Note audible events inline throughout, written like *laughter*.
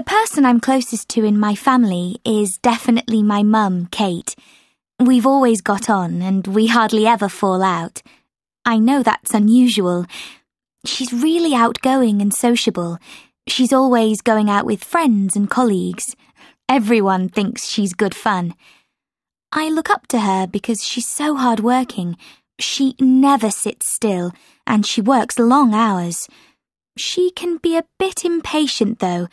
The person I'm closest to in my family is definitely my mum, Kate. We've always got on and we hardly ever fall out. I know that's unusual. She's really outgoing and sociable. She's always going out with friends and colleagues. Everyone thinks she's good fun. I look up to her because she's so hardworking. She never sits still, and she works long hours. She can be a bit impatient, though.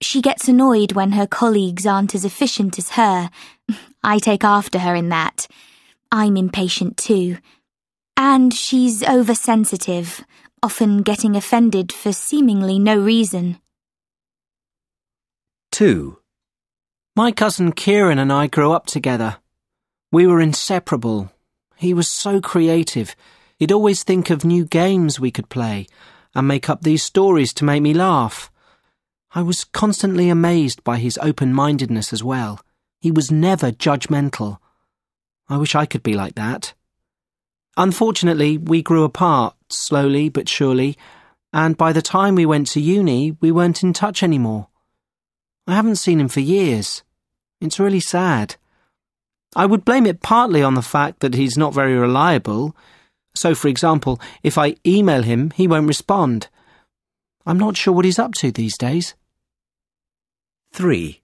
She gets annoyed when her colleagues aren't as efficient as her. *laughs* I take after her in that. I'm impatient too. And she's oversensitive, often getting offended for seemingly no reason. 2. My cousin Kieran and I grew up together. We were inseparable. He was so creative. He'd always think of new games we could play and make up these stories to make me laugh. I was constantly amazed by his open mindedness as well. He was never judgmental. I wish I could be like that. Unfortunately, we grew apart, slowly but surely, and by the time we went to uni, we weren't in touch anymore. I haven't seen him for years. It's really sad. I would blame it partly on the fact that he's not very reliable. So, for example, if I email him, he won't respond. I'm not sure what he's up to these days. 3.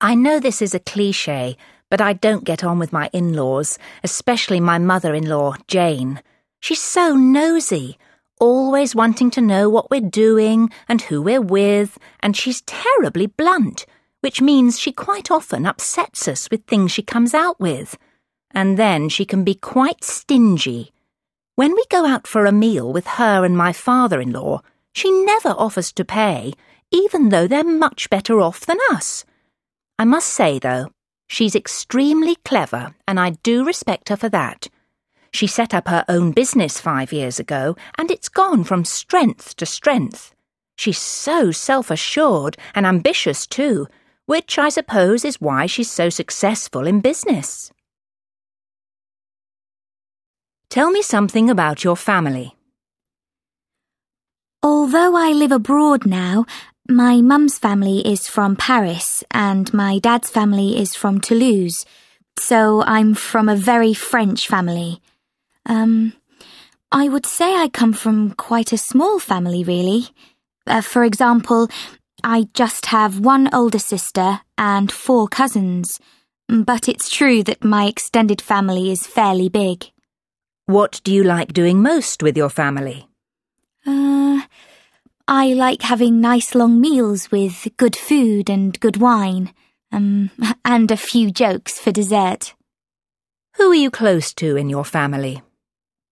I know this is a cliche, but I don't get on with my in laws, especially my mother in law, Jane. She's so nosy, always wanting to know what we're doing and who we're with, and she's terribly blunt which means she quite often upsets us with things she comes out with. And then she can be quite stingy. When we go out for a meal with her and my father in law, she never offers to pay, even though they're much better off than us. I must say, though, she's extremely clever, and I do respect her for that. She set up her own business five years ago, and it's gone from strength to strength. She's so self assured and ambitious, too, which I suppose is why she's so successful in business. Tell me something about your family. Although I live abroad now, my mum's family is from Paris and my dad's family is from Toulouse, so I'm from a very French family. Um, I would say I come from quite a small family, really. Uh, for example, I just have one older sister and four cousins, but it's true that my extended family is fairly big. What do you like doing most with your family? Uh, I like having nice long meals with good food and good wine, um, *laughs* and a few jokes for dessert. Who are you close to in your family?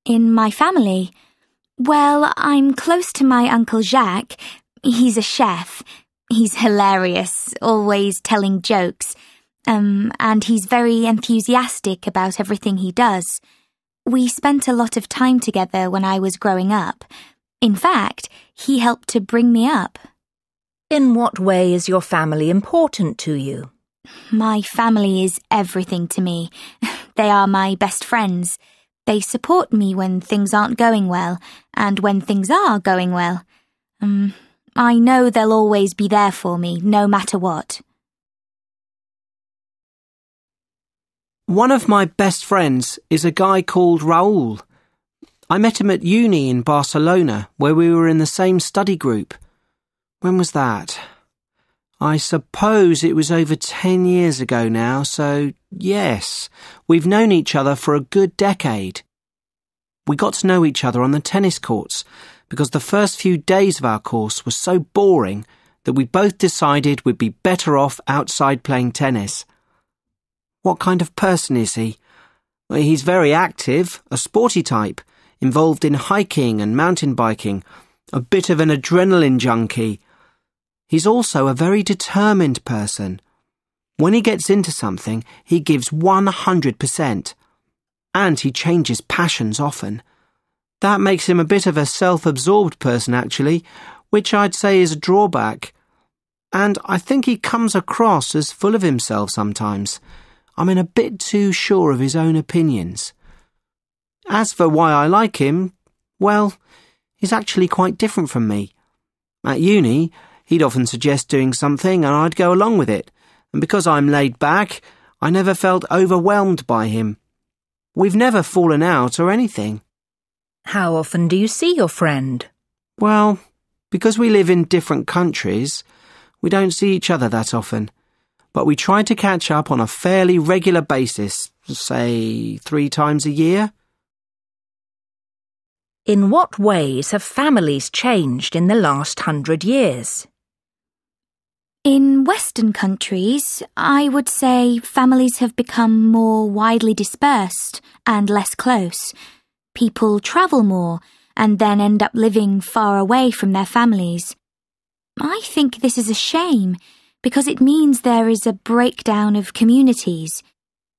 In my family? Well, I'm close to my Uncle Jacques. He's a chef He's hilarious, always telling jokes, um, and he's very enthusiastic about everything he does. We spent a lot of time together when I was growing up. In fact, he helped to bring me up. In what way is your family important to you? My family is everything to me. *laughs* They are my best friends. They support me when things aren't going well, and when things are going well. Um, I know they'll always be there for me, no matter what. One of my best friends is a guy called Raoul. I met him at uni in Barcelona, where we were in the same study group. When was that? I suppose it was over 10 years ago now, so yes, we've known each other for a good decade. We got to know each other on the tennis courts, because the first few days of our course were so boring that we both decided we'd be better off outside playing tennis. What kind of person is he? He's very active, a sporty type, involved in hiking and mountain biking, a bit of an adrenaline junkie. He's also a very determined person. When he gets into something, he gives 100%. And he changes passions often. That makes him a bit of a self absorbed person, actually, which I'd say is a drawback. And I think he comes across as full of himself sometimes. I mean, a bit too sure of his own opinions. As for why I like him, well, he's actually quite different from me. At uni, He'd often suggest doing something and I'd go along with it, and because I'm laid back, I never felt overwhelmed by him. We've never fallen out or anything. How often do you see your friend? Well, because we live in different countries, we don't see each other that often. But we try to catch up on a fairly regular basis, say three times a year. In what ways have families changed in the last hundred years? In Western countries, I would say families have become more widely dispersed and less close. People travel more and then end up living far away from their families. I think this is a shame because it means there is a breakdown of communities.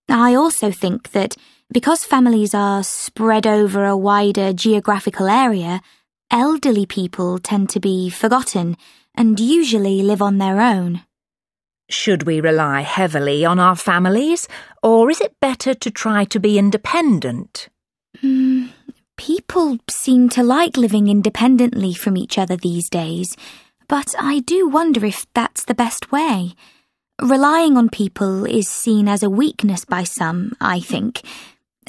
I also think that because families are spread over a wider geographical area, elderly people tend to be forgotten and usually live on their own. Should we rely heavily on our families, or is it better to try to be independent? Hmm, people seem to like living independently from each other these days, but I do wonder if that's the best way. Relying on people is seen as a weakness by some, I think.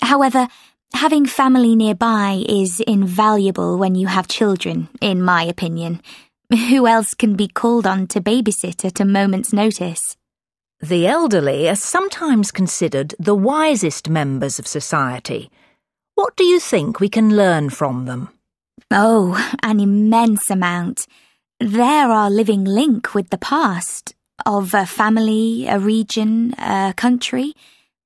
However, having family nearby is invaluable when you have children, in my opinion. *laughs* Who else can be called on to babysit at a moment's notice? The elderly are sometimes considered the wisest members of society. What do you think we can learn from them? Oh, an immense amount. They're our living link with the past of a family, a region, a country.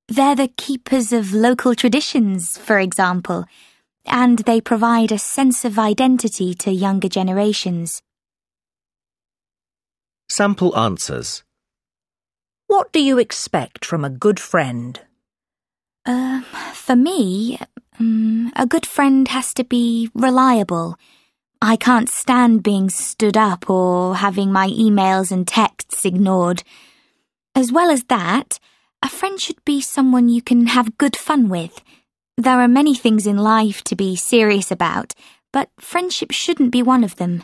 They're the keepers of local traditions, for example, and they provide a sense of identity to younger generations. Sample answers. What do you expect from a good friend? Uh, for me, um, a good friend has to be reliable. I can't stand being stood up or having my emails and texts ignored. As well as that, a friend should be someone you can have good fun with. There are many things in life to be serious about, but friendship shouldn't be one of them.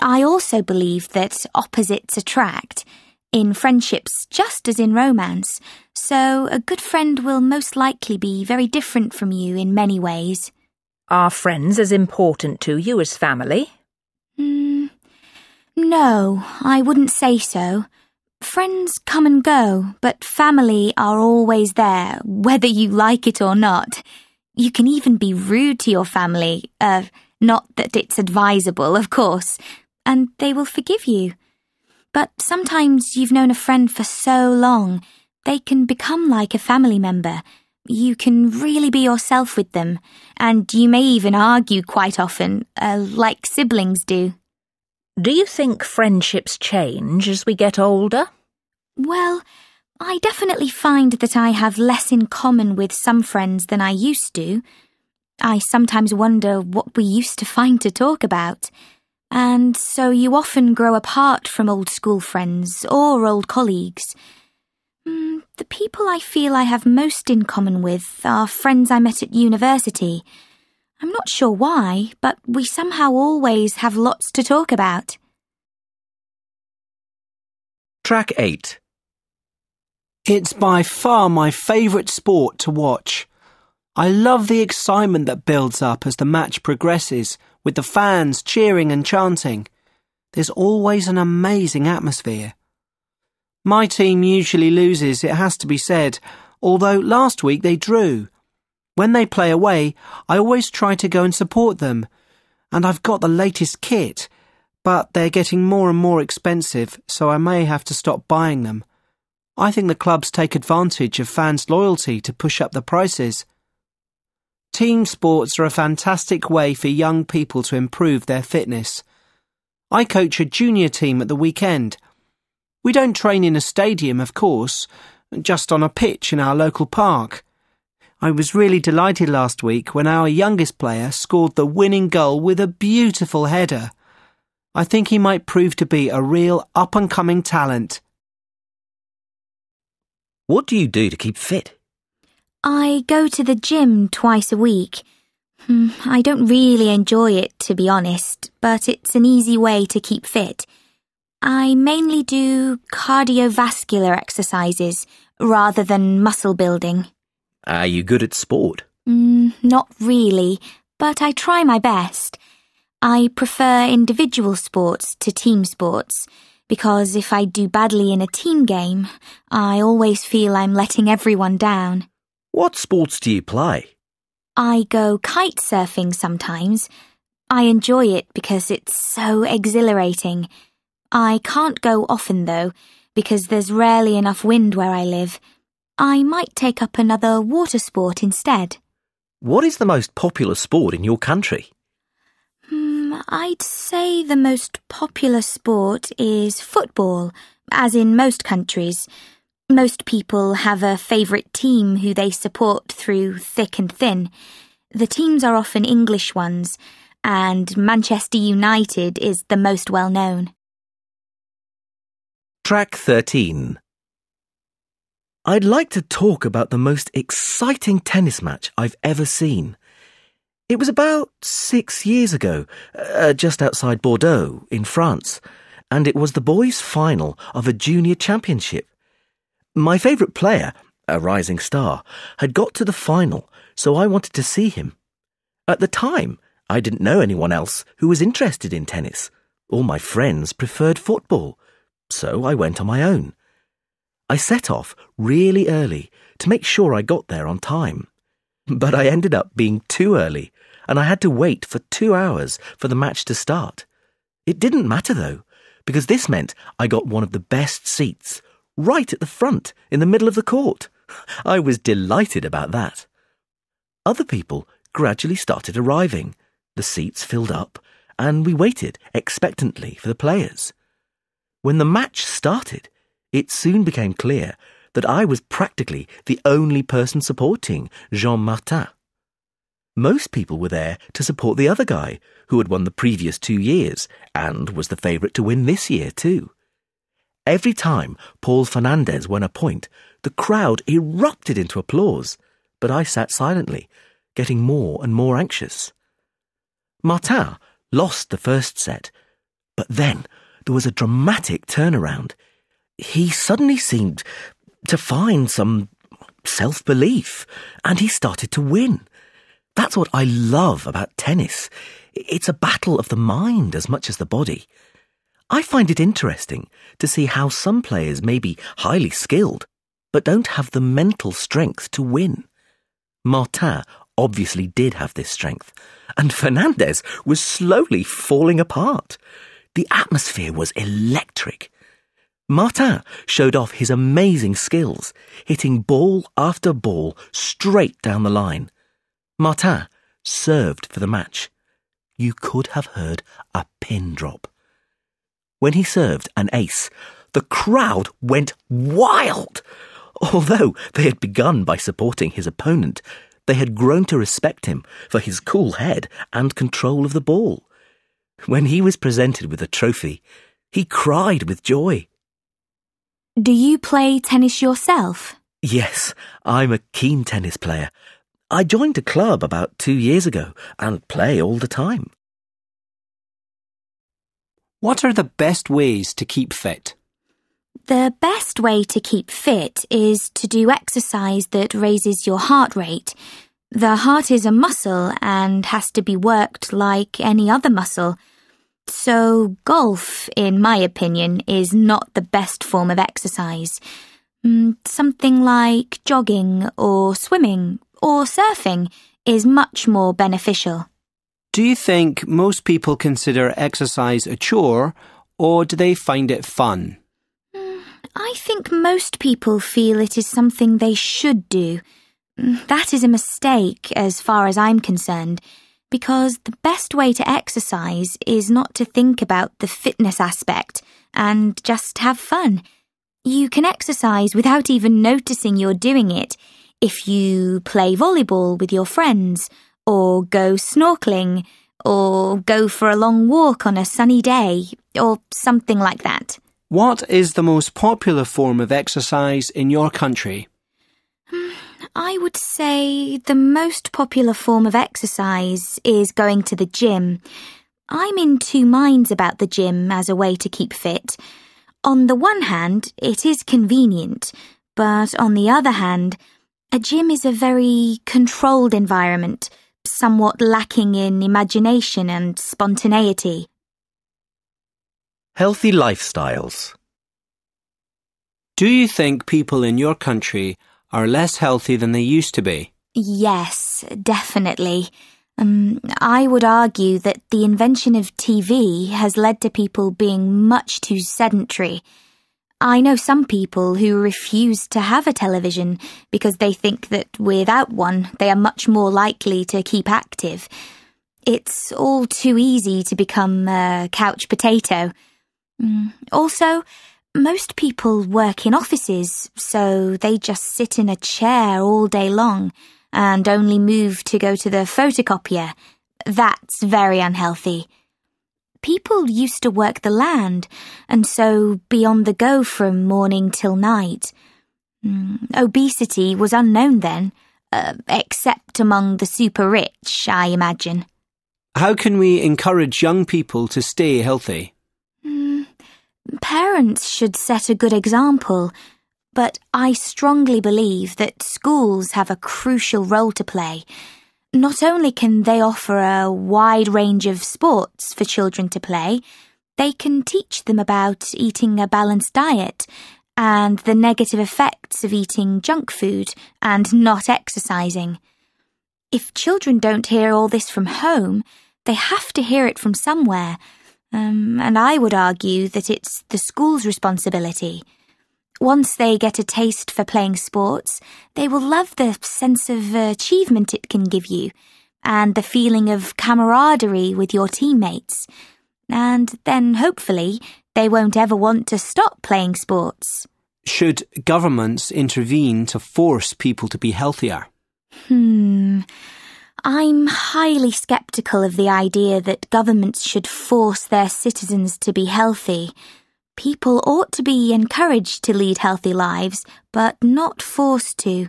I also believe that opposites attract, in friendships just as in romance, so a good friend will most likely be very different from you in many ways. Are friends as important to you as family? Mm, no, I wouldn't say so. Friends come and go, but family are always there, whether you like it or not. You can even be rude to your family, uh, not that it's advisable, of course, and they will forgive you. But sometimes you've known a friend for so long, they can become like a family member. You can really be yourself with them, and you may even argue quite often, uh, like siblings do. Do you think friendships change as we get older? Well, I definitely find that I have less in common with some friends than I used to. I sometimes wonder what we used to find to talk about. And so you often grow apart from old school friends or old colleagues. Mm, the people I feel I have most in common with are friends I met at university. I'm not sure why, but we somehow always have lots to talk about. Track 8. It's by far my favourite sport to watch. I love the excitement that builds up as the match progresses with the fans cheering and chanting. There's always an amazing atmosphere. My team usually loses, it has to be said, although last week they drew. When they play away, I always try to go and support them. And I've got the latest kit, but they're getting more and more expensive, so I may have to stop buying them. I think the clubs take advantage of fans' loyalty to push up the prices. Team sports are a fantastic way for young people to improve their fitness. I coach a junior team at the weekend. We don't train in a stadium, of course, just on a pitch in our local park. I was really delighted last week when our youngest player scored the winning goal with a beautiful header. I think he might prove to be a real up and coming talent. What do you do to keep fit? I go to the gym twice a week. Hmm, I don't really enjoy it, to be honest, but it's an easy way to keep fit. I mainly do cardiovascular exercises rather than muscle building. Are you good at sport? Mm, not really, but I try my best. I prefer individual sports to team sports because if I do badly in a team game, I always feel I'm letting everyone down. What sports do you play? I go kite surfing sometimes. I enjoy it because it's so exhilarating. I can't go often though, because there's rarely enough wind where I live. I might take up another water sport instead. What is the most popular sport in your country? Hmm, I'd say the most popular sport is football, as in most countries. Most people have a favourite team who they support through thick and thin. The teams are often English ones, and Manchester United is the most well known. Track 13. I'd like to talk about the most exciting tennis match I've ever seen. It was about six years ago, uh, just outside Bordeaux, in France, and it was the boys' final of a junior championship. My favourite player, a rising star, had got to the final, so I wanted to see him. At the time, I didn't know anyone else who was interested in tennis. All my friends preferred football so I went on my own. I set off really early to make sure I got there on time. But I ended up being too early, and I had to wait for two hours for the match to start. It didn't matter though, because this meant I got one of the best seats, right at the front, in the middle of the court. I was delighted about that. Other people gradually started arriving. The seats filled up, and we waited expectantly for the players. When the match started, it soon became clear that I was practically the only person supporting Jean Martin. Most people were there to support the other guy, who had won the previous two years and was the favourite to win this year too. Every time Paul Fernandez won a point, the crowd erupted into applause, but I sat silently, getting more and more anxious. Martin lost the first set, but then there was a dramatic turnaround. He suddenly seemed to find some self belief, and he started to win. That's what I love about tennis. It's a battle of the mind as much as the body. I find it interesting to see how some players may be highly skilled, but don't have the mental strength to win. Martin obviously did have this strength, and Fernandez was slowly falling apart. The atmosphere was electric. Martin showed off his amazing skills, hitting ball after ball straight down the line. Martin served for the match. You could have heard a pin drop. When he served an ace, the crowd went wild. Although they had begun by supporting his opponent, they had grown to respect him for his cool head and control of the ball. When he was presented with a trophy, he cried with joy. Do you play tennis yourself? Yes, I'm a keen tennis player. I joined a club about two years ago and play all the time. What are the best ways to keep fit? The best way to keep fit is to do exercise that raises your heart rate. The heart is a muscle and has to be worked like any other muscle. So, golf, in my opinion, is not the best form of exercise. Mm, something like jogging or swimming or surfing is much more beneficial. Do you think most people consider exercise a chore or do they find it fun? Mm, I think most people feel it is something they should do. Mm, that is a mistake as far as I'm concerned because the best way to exercise is not to think about the fitness aspect and just have fun. You can exercise without even noticing you're doing it if you play volleyball with your friends, or go snorkeling, or go for a long walk on a sunny day, or something like that. What is the most popular form of exercise in your country? Hmm. I would say the most popular form of exercise is going to the gym. I'm in two minds about the gym as a way to keep fit. On the one hand, it is convenient, but on the other hand, a gym is a very controlled environment, somewhat lacking in imagination and spontaneity. Healthy lifestyles. Do you think people in your country are less healthy than they used to be? Yes, definitely. Um, I would argue that the invention of TV has led to people being much too sedentary. I know some people who refuse to have a television because they think that without one they are much more likely to keep active. It's all too easy to become a couch potato. Mm, also, most people work in offices, so they just sit in a chair all day long and only move to go to the photocopier. That's very unhealthy. People used to work the land and so be on the go from morning till night. Mm, obesity was unknown then, uh, except among the super rich, I imagine. How can we encourage young people to stay healthy? Mm, parents should set a good example but I strongly believe that schools have a crucial role to play. Not only can they offer a wide range of sports for children to play, they can teach them about eating a balanced diet and the negative effects of eating junk food and not exercising. If children don't hear all this from home, they have to hear it from somewhere, um, and I would argue that it's the school's responsibility. Once they get a taste for playing sports, they will love the sense of achievement it can give you and the feeling of camaraderie with your teammates. And then hopefully they won't ever want to stop playing sports. Should governments intervene to force people to be healthier? Hmm. I'm highly skeptical of the idea that governments should force their citizens to be healthy. People ought to be encouraged to lead healthy lives, but not forced to.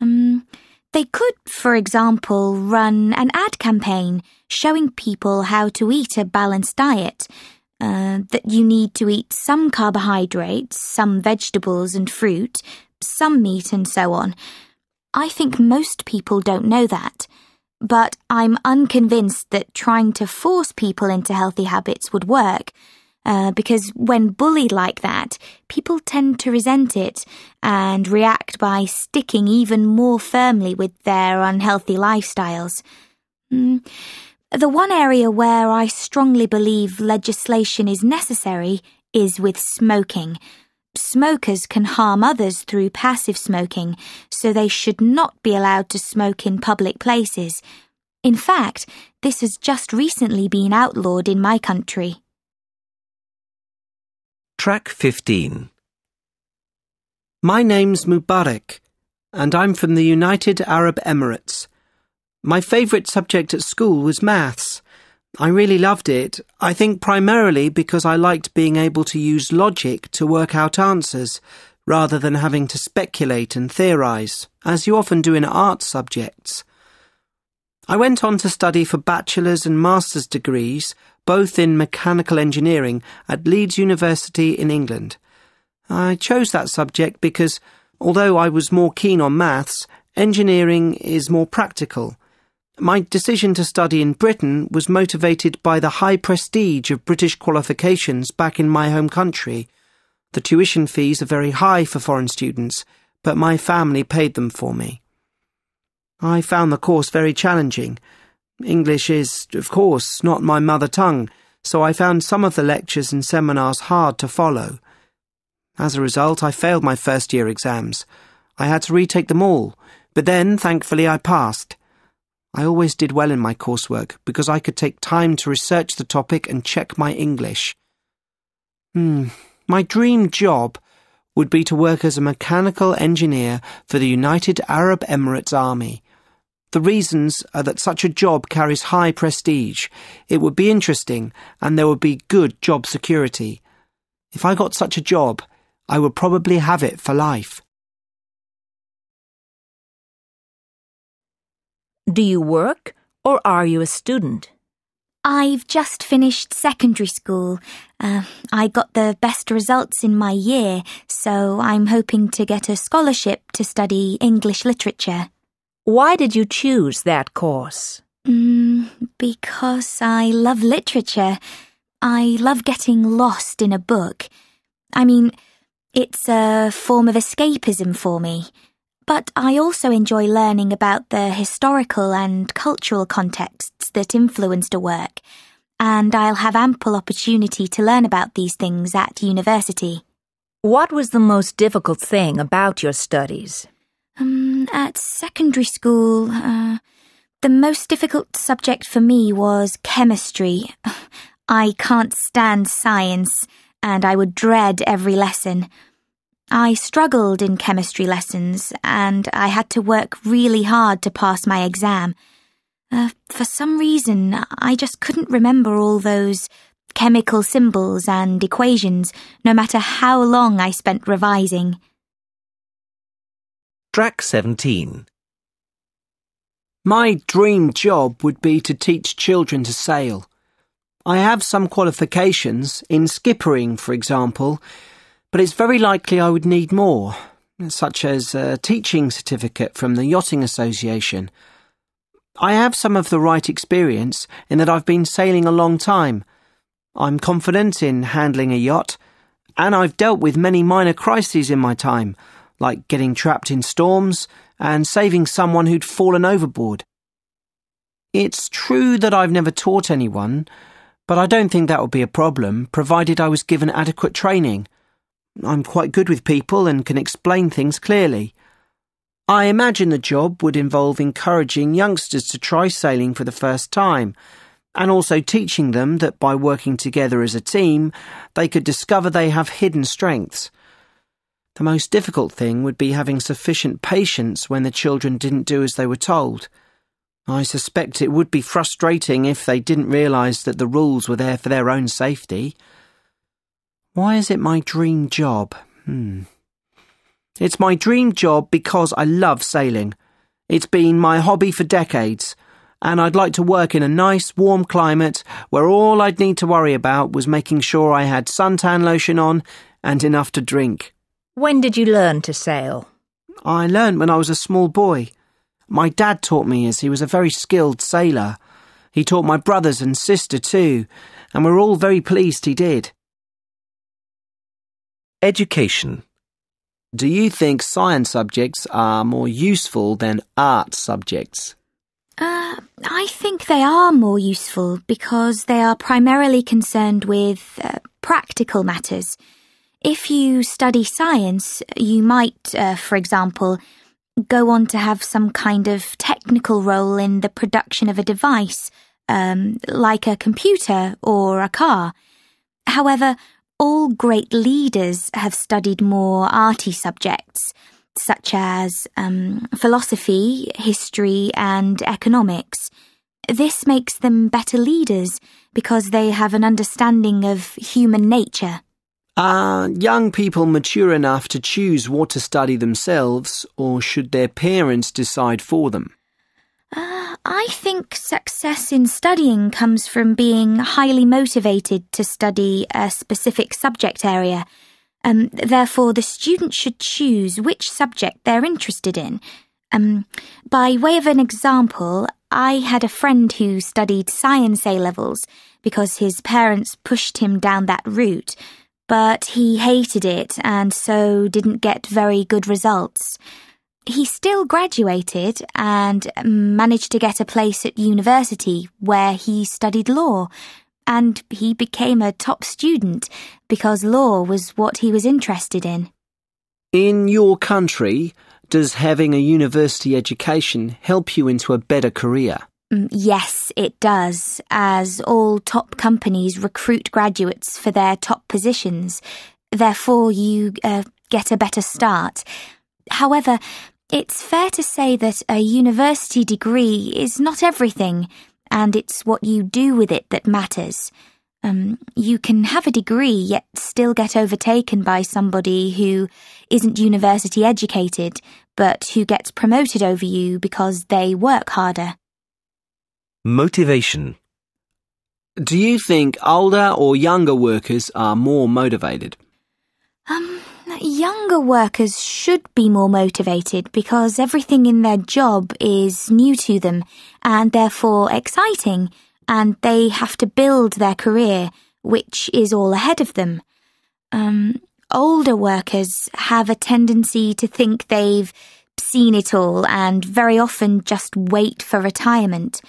Um, they could, for example, run an ad campaign showing people how to eat a balanced diet. Uh, that you need to eat some carbohydrates, some vegetables and fruit, some meat, and so on. I think most people don't know that, but I'm unconvinced that trying to force people into healthy habits would work uh, because when bullied like that, people tend to resent it and react by sticking even more firmly with their unhealthy lifestyles. Mm. The one area where I strongly believe legislation is necessary is with smoking. Smokers can harm others through passive smoking, so they should not be allowed to smoke in public places. In fact, this has just recently been outlawed in my country. Track 15. My name's Mubarak, and I'm from the United Arab Emirates. My favourite subject at school was maths. I really loved it, I think primarily because I liked being able to use logic to work out answers, rather than having to speculate and theorise, as you often do in art subjects. I went on to study for bachelor's and master's degrees, both in mechanical engineering at Leeds University in England. I chose that subject because, although I was more keen on maths, engineering is more practical. My decision to study in Britain was motivated by the high prestige of British qualifications back in my home country. The tuition fees are very high for foreign students, but my family paid them for me. I found the course very challenging English is, of course, not my mother tongue, so I found some of the lectures and seminars hard to follow. As a result, I failed my first year exams. I had to retake them all, but then, thankfully, I passed. I always did well in my coursework because I could take time to research the topic and check my English. Hmm, my dream job would be to work as a mechanical engineer for the United Arab Emirates Army. The reasons are that such a job carries high prestige, it would be interesting, and there would be good job security. If I got such a job, I would probably have it for life. Do you work or are you a student? I've just finished secondary school. Uh, I got the best results in my year, so I'm hoping to get a scholarship to study English literature. Why did you choose that course? Mm, because I love literature. I love getting lost in a book. I mean, it's a form of escapism for me. But I also enjoy learning about the historical and cultural contexts that influenced a work, and I'll have ample opportunity to learn about these things at university. What was the most difficult thing about your studies? Um, at secondary school, uh, the most difficult subject for me was chemistry. *laughs* I can't stand science, and I would dread every lesson. I struggled in chemistry lessons and I had to work really hard to pass my exam. Uh, for some reason, I just couldn't remember all those chemical symbols and equations, no matter how long I spent revising. Track 17. My dream job would be to teach children to sail. I have some qualifications, in skippering, for example, but it's very likely I would need more, such as a teaching certificate from the Yachting Association. I have some of the right experience in that I've been sailing a long time. I'm confident in handling a yacht, and I've dealt with many minor crises in my time, like getting trapped in storms and saving someone who'd fallen overboard. It's true that I've never taught anyone, but I don't think that would be a problem, provided I was given adequate training. I'm quite good with people and can explain things clearly. I imagine the job would involve encouraging youngsters to try sailing for the first time, and also teaching them that by working together as a team, they could discover they have hidden strengths. The most difficult thing would be having sufficient patience when the children didn't do as they were told. I suspect it would be frustrating if they didn't realise that the rules were there for their own safety. Why is it my dream job? Hmm. It's my dream job because I love sailing. It's been my hobby for decades, and I'd like to work in a nice, warm climate where all I'd need to worry about was making sure I had suntan lotion on and enough to drink. When did you learn to sail? I learned when I was a small boy. My dad taught me as he was a very skilled sailor. He taught my brothers and sister too, and we're all very pleased he did. Education. Do you think science subjects are more useful than art subjects? Uh, I think they are more useful because they are primarily concerned with uh, practical matters. If you study science, you might, uh, for example, go on to have some kind of technical role in the production of a device, um, like a computer or a car. However, all great leaders have studied more arty subjects, such as um, philosophy, history, and economics. This makes them better leaders because they have an understanding of human nature. Are young people mature enough to choose what to study themselves, or should their parents decide for them? I think success in studying comes from being highly motivated to study a specific subject area. Um, therefore, the student should choose which subject they're interested in. Um, by way of an example, I had a friend who studied science A levels because his parents pushed him down that route, but he hated it and so didn't get very good results. He still graduated and managed to get a place at university where he studied law, and he became a top student because law was what he was interested in. In your country, does having a university education help you into a better career? Mm, yes, it does, as all top companies recruit graduates for their top positions. Therefore, you uh, get a better start. However, it's fair to say that a university degree is not everything, and it's what you do with it that matters. Um, you can have a degree yet still get overtaken by somebody who isn't university educated, but who gets promoted over you because they work harder. Motivation. Do you think older or younger workers are more motivated? Um, younger workers should be more motivated because everything in their job is new to them and therefore exciting, and they have to build their career, which is all ahead of them. Um, older workers have a tendency to think they've seen it all and very often just wait for retirement.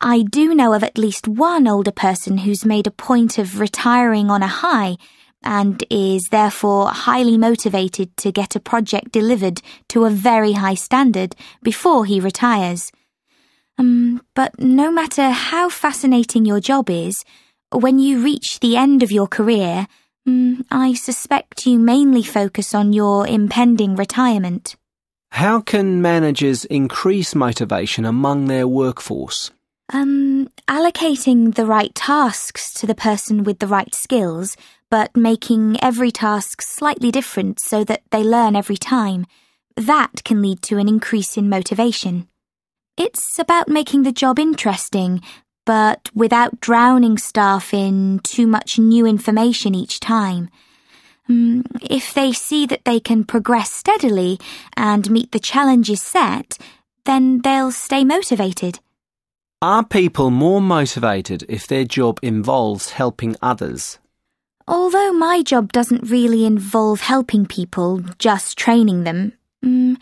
I do know of at least one older person who's made a point of retiring on a high and is therefore highly motivated to get a project delivered to a very high standard before he retires. Um, but no matter how fascinating your job is, when you reach the end of your career, um, I suspect you mainly focus on your impending retirement. How can managers increase motivation among their workforce? Um, allocating the right tasks to the person with the right skills, but making every task slightly different so that they learn every time. That can lead to an increase in motivation. It's about making the job interesting, but without drowning staff in too much new information each time. Um, if they see that they can progress steadily and meet the challenges set, then they'll stay motivated. Are people more motivated if their job involves helping others? Although my job doesn't really involve helping people, just training them, mm,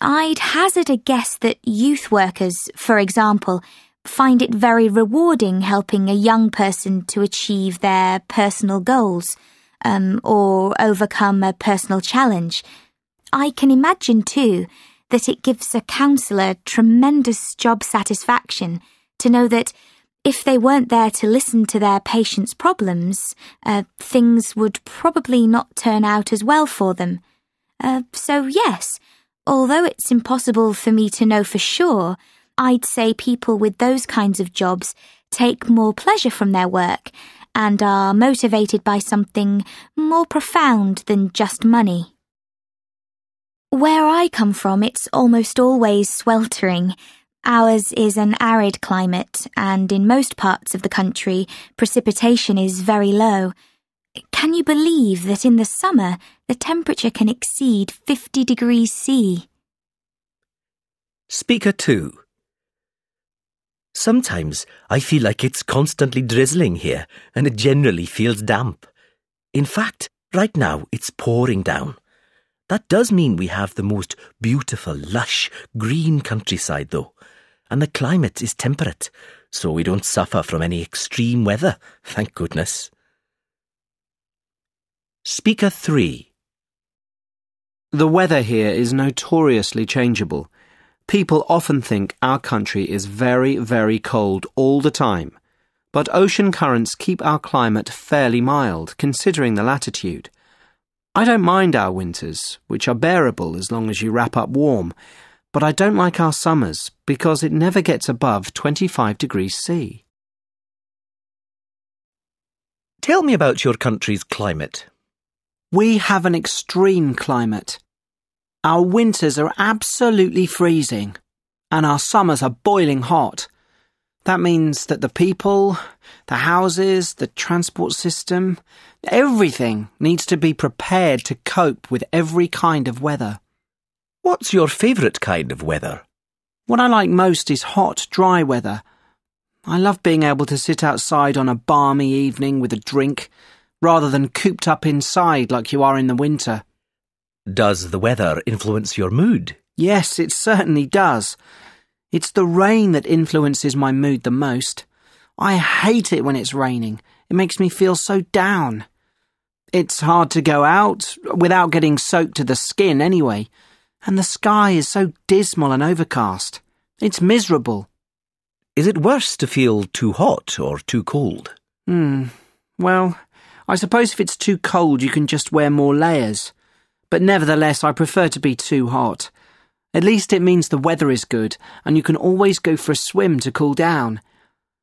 I'd hazard a guess that youth workers, for example, find it very rewarding helping a young person to achieve their personal goals um, or overcome a personal challenge. I can imagine, too, that it gives a counsellor tremendous job satisfaction to know that if they weren't there to listen to their patients' problems, uh, things would probably not turn out as well for them. Uh, so, yes, although it's impossible for me to know for sure, I'd say people with those kinds of jobs take more pleasure from their work and are motivated by something more profound than just money. Where I come from, it's almost always sweltering Ours is an arid climate, and in most parts of the country, precipitation is very low. Can you believe that in the summer the temperature can exceed 50 degrees C? Speaker 2 Sometimes I feel like it's constantly drizzling here, and it generally feels damp. In fact, right now it's pouring down. That does mean we have the most beautiful, lush, green countryside, though and the climate is temperate, so we don't suffer from any extreme weather, thank goodness. Speaker 3 The weather here is notoriously changeable. People often think our country is very, very cold all the time, but ocean currents keep our climate fairly mild, considering the latitude. I don't mind our winters, which are bearable as long as you wrap up warm, but I don't like our summers because it never gets above 25 degrees C. Tell me about your country's climate. We have an extreme climate. Our winters are absolutely freezing, and our summers are boiling hot. That means that the people, the houses, the transport system, everything needs to be prepared to cope with every kind of weather. What's your favourite kind of weather? What I like most is hot, dry weather. I love being able to sit outside on a balmy evening with a drink, rather than cooped up inside like you are in the winter. Does the weather influence your mood? Yes, it certainly does. It's the rain that influences my mood the most. I hate it when it's raining. It makes me feel so down. It's hard to go out without getting soaked to the skin anyway and the sky is so dismal and overcast. It's miserable. Is it worse to feel too hot or too cold? Hmm. Well, I suppose if it's too cold, you can just wear more layers. But nevertheless, I prefer to be too hot. At least it means the weather is good, and you can always go for a swim to cool down.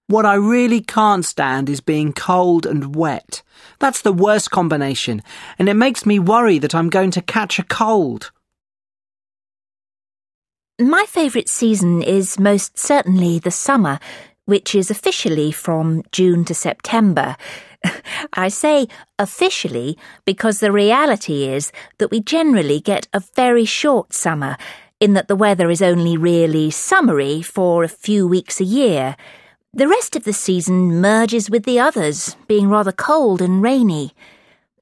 What I really can't stand is being cold and wet. That's the worst combination, and it makes me worry that I'm going to catch a cold. My favourite season is most certainly the summer, which is officially from June to September. *laughs* I say officially because the reality is that we generally get a very short summer, in that the weather is only really summery for a few weeks a year. The rest of the season merges with the others, being rather cold and rainy.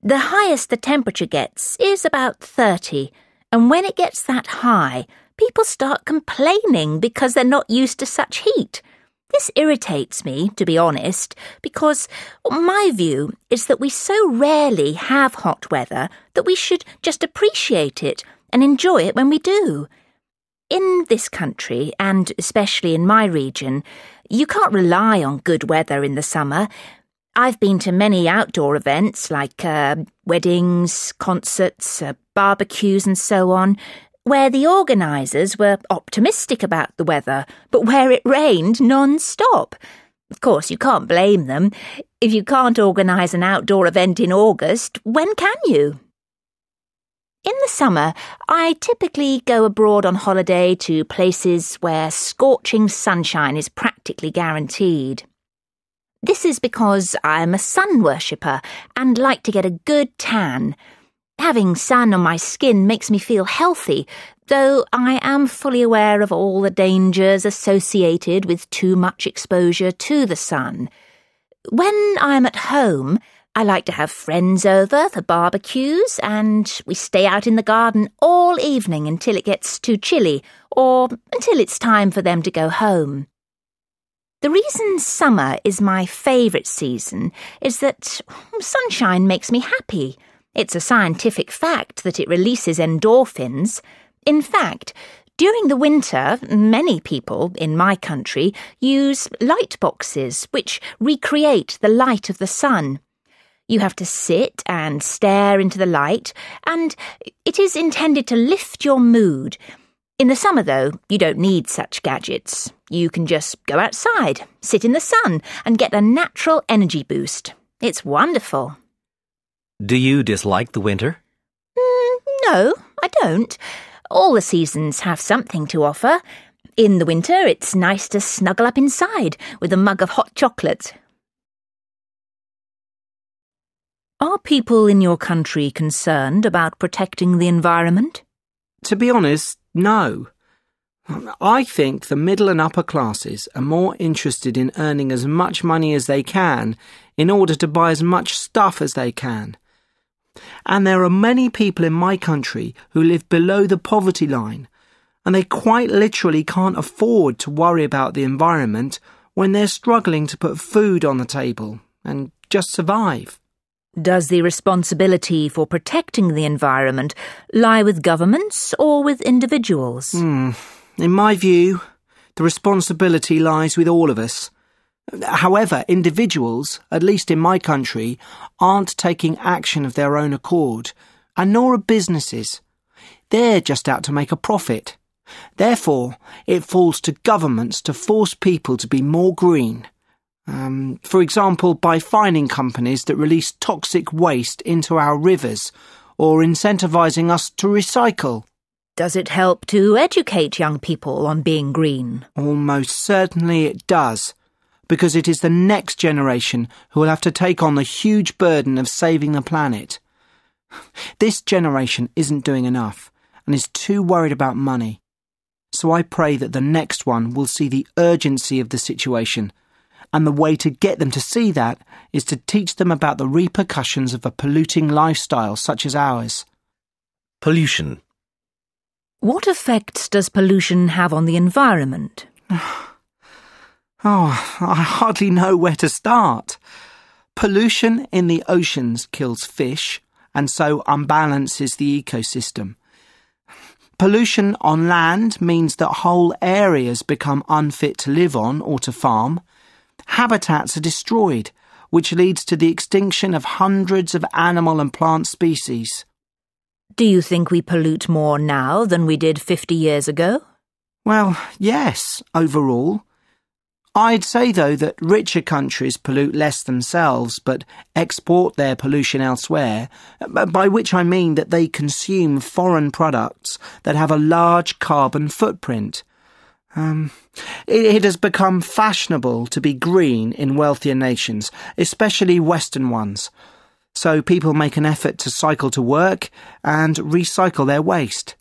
The highest the temperature gets is about 30, and when it gets that high, people start complaining because they're not used to such heat. This irritates me, to be honest, because my view is that we so rarely have hot weather that we should just appreciate it and enjoy it when we do. In this country, and especially in my region, you can't rely on good weather in the summer. I've been to many outdoor events like uh, weddings, concerts, uh, barbecues, and so on, where the organisers were optimistic about the weather, but where it rained non stop. Of course, you can't blame them. If you can't organise an outdoor event in August, when can you? In the summer, I typically go abroad on holiday to places where scorching sunshine is practically guaranteed. This is because I'm a sun worshipper and like to get a good tan. Having sun on my skin makes me feel healthy, though I am fully aware of all the dangers associated with too much exposure to the sun. When I'm at home, I like to have friends over for barbecues, and we stay out in the garden all evening until it gets too chilly, or until it's time for them to go home. The reason summer is my favourite season is that sunshine makes me happy. It's a scientific fact that it releases endorphins. In fact, during the winter, many people in my country use light boxes which recreate the light of the sun. You have to sit and stare into the light, and it is intended to lift your mood. In the summer, though, you don't need such gadgets. You can just go outside, sit in the sun, and get a natural energy boost. It's wonderful. Do you dislike the winter? Mm, no, I don't. All the seasons have something to offer. In the winter, it's nice to snuggle up inside with a mug of hot chocolate. Are people in your country concerned about protecting the environment? To be honest, no. I think the middle and upper classes are more interested in earning as much money as they can in order to buy as much stuff as they can. And there are many people in my country who live below the poverty line, and they quite literally can't afford to worry about the environment when they're struggling to put food on the table and just survive. Does the responsibility for protecting the environment lie with governments or with individuals? Hmm. In my view, the responsibility lies with all of us. However, individuals, at least in my country, aren't taking action of their own accord, and nor are businesses. They're just out to make a profit. Therefore, it falls to governments to force people to be more green. Um, for example, by fining companies that release toxic waste into our rivers, or incentivising us to recycle. Does it help to educate young people on being green? Almost certainly it does because it is the next generation who will have to take on the huge burden of saving the planet. This generation isn't doing enough and is too worried about money. So I pray that the next one will see the urgency of the situation, and the way to get them to see that is to teach them about the repercussions of a polluting lifestyle such as ours. Pollution. What effects does pollution have on the environment? *sighs* *sighs* *sighs* Oh, I hardly know where to start. Pollution in the oceans kills fish and so unbalances the ecosystem. Pollution on land means that whole areas become unfit to live on or to farm. Habitats are destroyed, which leads to the extinction of hundreds of animal and plant species. Do you think we pollute more now than we did 50 years ago? Well, yes, overall. I'd say, though, that richer countries pollute less themselves but export their pollution elsewhere, by which I mean that they consume foreign products that have a large carbon footprint. Um, it, it has become fashionable to be green in wealthier nations, especially Western ones. So people make an effort to cycle to work and recycle their waste.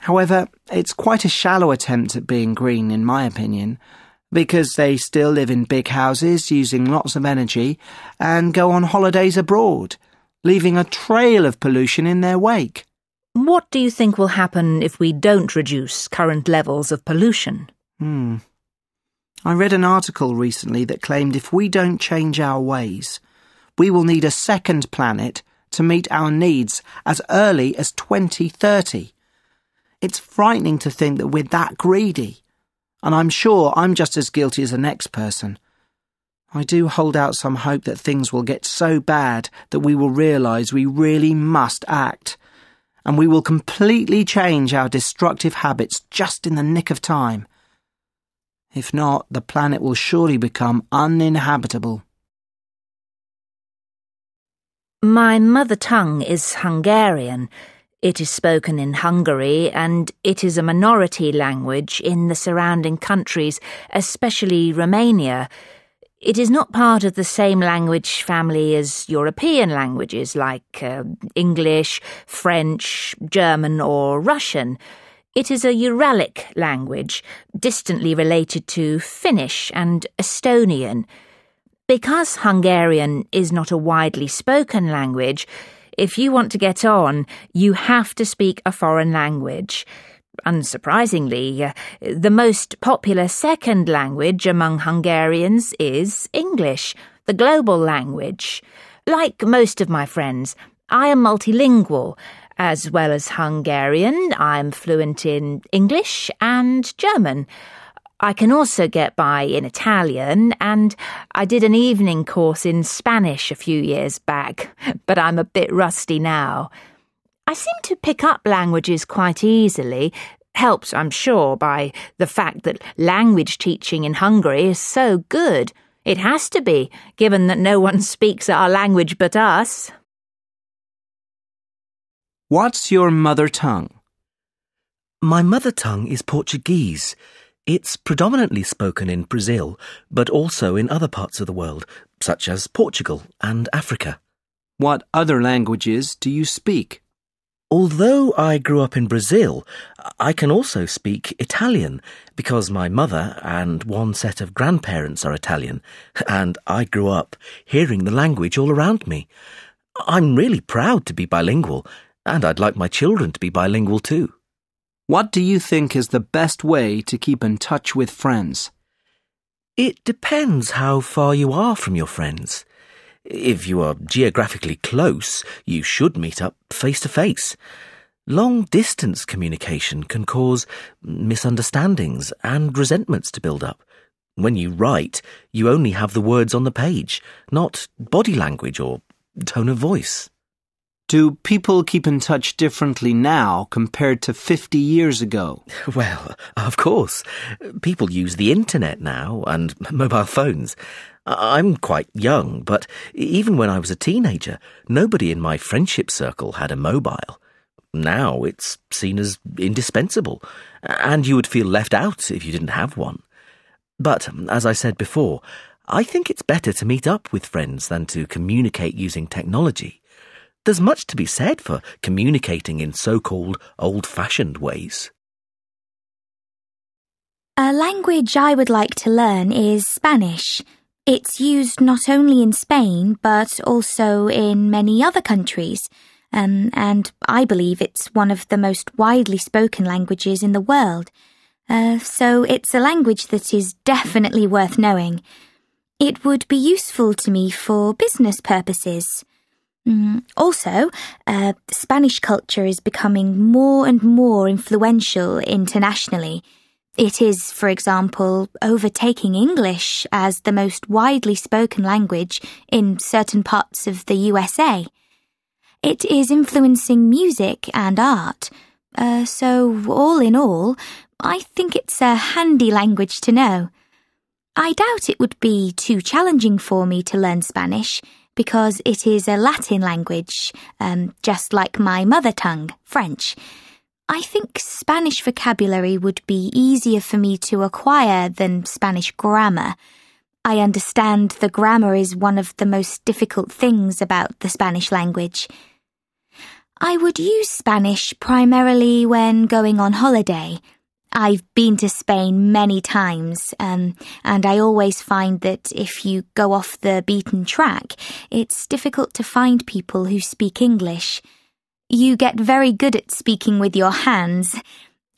However, it's quite a shallow attempt at being green, in my opinion, because they still live in big houses using lots of energy and go on holidays abroad, leaving a trail of pollution in their wake. What do you think will happen if we don't reduce current levels of pollution? Hmm. I read an article recently that claimed if we don't change our ways, we will need a second planet to meet our needs as early as 2030. It's frightening to think that we're that greedy, and I'm sure I'm just as guilty as the next person. I do hold out some hope that things will get so bad that we will realise we really must act and we will completely change our destructive habits just in the nick of time. If not, the planet will surely become uninhabitable. My mother tongue is Hungarian. It is spoken in Hungary and it is a minority language in the surrounding countries, especially Romania. It is not part of the same language family as European languages like uh, English, French, German, or Russian. It is a Uralic language, distantly related to Finnish and Estonian. Because Hungarian is not a widely spoken language, if you want to get on, you have to speak a foreign language. Unsurprisingly, uh, the most popular second language among Hungarians is English, the global language. Like most of my friends, I am multilingual. As well as Hungarian, I'm fluent in English and German. I can also get by in Italian, and I did an evening course in Spanish a few years back, *laughs* but I'm a bit rusty now. I seem to pick up languages quite easily, helped, I'm sure, by the fact that language teaching in Hungary is so good. It has to be, given that no one *laughs* speaks our language but us. What's your mother tongue? My mother tongue is Portuguese. It's predominantly spoken in Brazil, but also in other parts of the world, such as Portugal and Africa. What other languages do you speak? Although I grew up in Brazil, I can also speak Italian because my mother and one set of grandparents are Italian, and I grew up hearing the language all around me. I'm really proud to be bilingual, and I'd like my children to be bilingual too. What do you think is the best way to keep in touch with friends? It depends how far you are from your friends. If you are geographically close, you should meet up face to face. Long distance communication can cause misunderstandings and resentments to build up. When you write, you only have the words on the page, not body language or tone of voice. Do people keep in touch differently now compared to 50 years ago? *laughs* Well, of course. People use the internet now and mobile phones. I'm quite young, but even when I was a teenager, nobody in my friendship circle had a mobile. Now it's seen as indispensable, and you would feel left out if you didn't have one. But, as I said before, I think it's better to meet up with friends than to communicate using technology. There's much to be said for communicating in so called old fashioned ways. A language I would like to learn is Spanish. It's used not only in Spain, but also in many other countries. Um, and I believe it's one of the most widely spoken languages in the world. Uh, so it's a language that is definitely worth knowing. It would be useful to me for business purposes. Mm, also, uh, Spanish culture is becoming more and more influential internationally. It is, for example, overtaking English as the most widely spoken language in certain parts of the USA. It is influencing music and art. Uh, so, all in all, I think it's a handy language to know. I doubt it would be too challenging for me to learn Spanish because it is a Latin language, um, just like my mother tongue, French. I think Spanish vocabulary would be easier for me to acquire than Spanish grammar. I understand the grammar is one of the most difficult things about the Spanish language. I would use Spanish primarily when going on holiday. I've been to Spain many times, um, and I always find that if you go off the beaten track, it's difficult to find people who speak English. You get very good at speaking with your hands,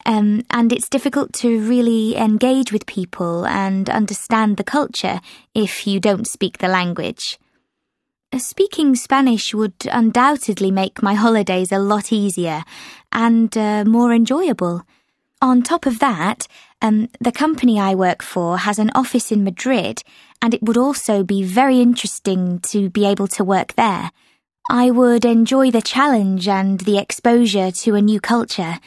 um, and it's difficult to really engage with people and understand the culture if you don't speak the language. Uh, speaking Spanish would undoubtedly make my holidays a lot easier and uh, more enjoyable. On top of that, um, the company I work for has an office in Madrid, and it would also be very interesting to be able to work there. I would enjoy the challenge and the exposure to a new culture.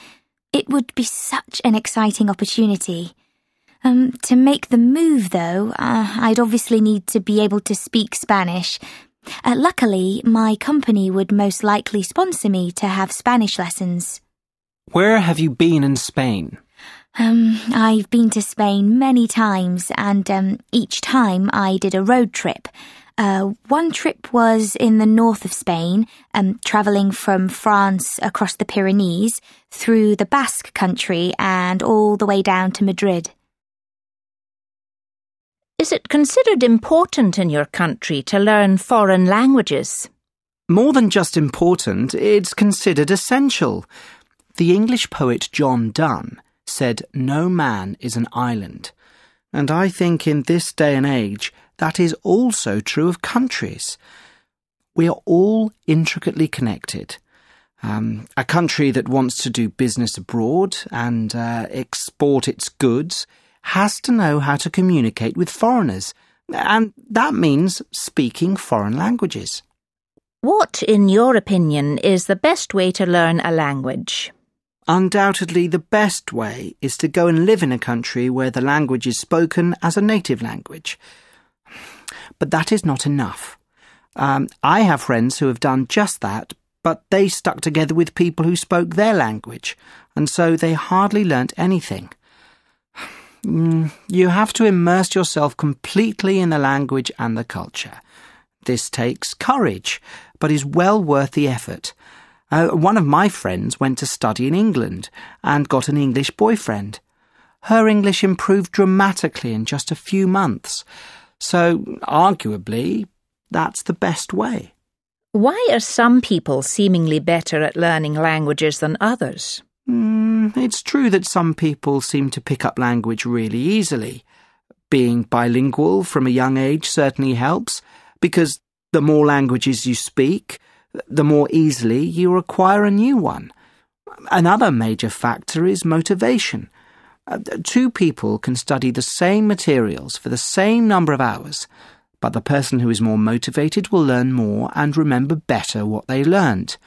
It would be such an exciting opportunity. Um, to make the move, though, uh, I'd obviously need to be able to speak Spanish. Uh, luckily, my company would most likely sponsor me to have Spanish lessons. Where have you been in Spain? Um, I've been to Spain many times, and um, each time I did a road trip. Uh, one trip was in the north of Spain, um, travelling from France across the Pyrenees, through the Basque country, and all the way down to Madrid. Is it considered important in your country to learn foreign languages? More than just important, it's considered essential. The English poet John Donne said, No man is an island. And I think in this day and age, that is also true of countries. We are all intricately connected. Um, a country that wants to do business abroad and uh, export its goods has to know how to communicate with foreigners, and that means speaking foreign languages. What, in your opinion, is the best way to learn a language? Undoubtedly, the best way is to go and live in a country where the language is spoken as a native language. But that is not enough. Um, I have friends who have done just that, but they stuck together with people who spoke their language, and so they hardly learnt anything. Mm, you have to immerse yourself completely in the language and the culture. This takes courage, but is well worth the effort. Uh, one of my friends went to study in England and got an English boyfriend. Her English improved dramatically in just a few months. So, arguably, that's the best way. Why are some people seemingly better at learning languages than others? Mm, it's true that some people seem to pick up language really easily. Being bilingual from a young age certainly helps, because the more languages you speak, the more easily you acquire a new one. Another major factor is motivation. Uh, two people can study the same materials for the same number of hours, but the person who is more motivated will learn more and remember better what they learned.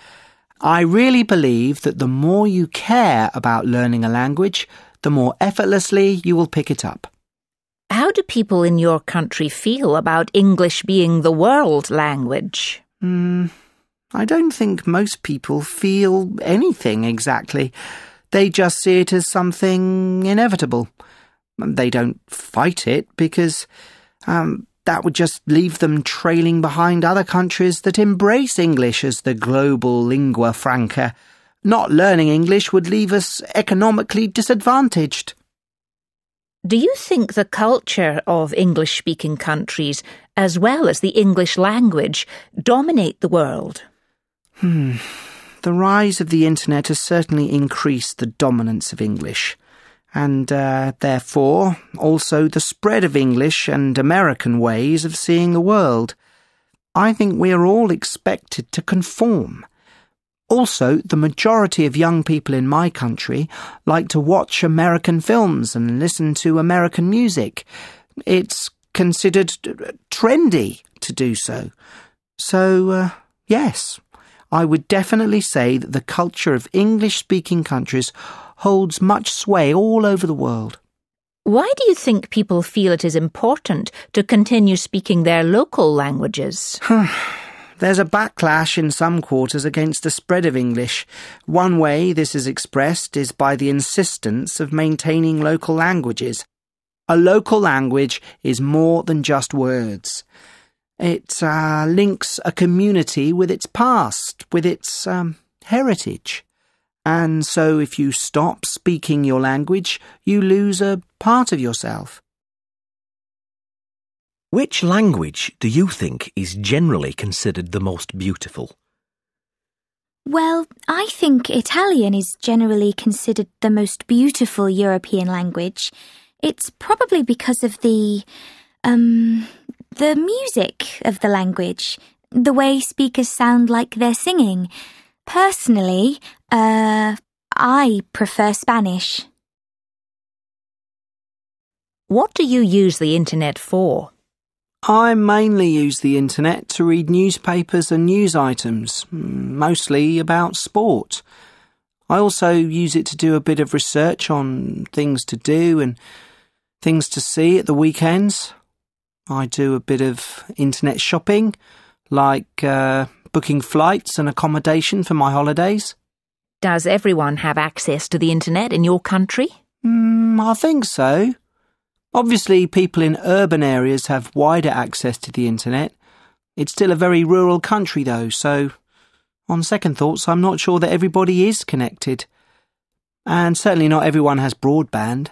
I really believe that the more you care about learning a language, the more effortlessly you will pick it up. How do people in your country feel about English being the world language? Hmm, I don't think most people feel anything exactly. They just see it as something inevitable. They don't fight it because um, that would just leave them trailing behind other countries that embrace English as the global lingua franca. Not learning English would leave us economically disadvantaged. Do you think the culture of English speaking countries, as well as the English language, dominate the world? Hmm. The rise of the internet has certainly increased the dominance of English, and uh, therefore also the spread of English and American ways of seeing the world. I think we are all expected to conform. Also, the majority of young people in my country like to watch American films and listen to American music. It's considered trendy to do so. So, uh, yes, I would definitely say that the culture of English speaking countries holds much sway all over the world. Why do you think people feel it is important to continue speaking their local languages? There's a backlash in some quarters against the spread of English. One way this is expressed is by the insistence of maintaining local languages. A local language is more than just words. It uh, links a community with its past, with its um, heritage. And so if you stop speaking your language, you lose a part of yourself. Which language do you think is generally considered the most beautiful? Well, I think Italian is generally considered the most beautiful European language. It's probably because of the, um, the music of the language, the way speakers sound like they're singing. Personally, uh, I prefer Spanish. What do you use the internet for? I mainly use the internet to read newspapers and news items, mostly about sport. I also use it to do a bit of research on things to do and things to see at the weekends. I do a bit of internet shopping, like uh, booking flights and accommodation for my holidays. Does everyone have access to the internet in your country? Mm, I think so. Obviously, people in urban areas have wider access to the internet. It's still a very rural country, though, so on second thoughts, I'm not sure that everybody is connected. And certainly not everyone has broadband.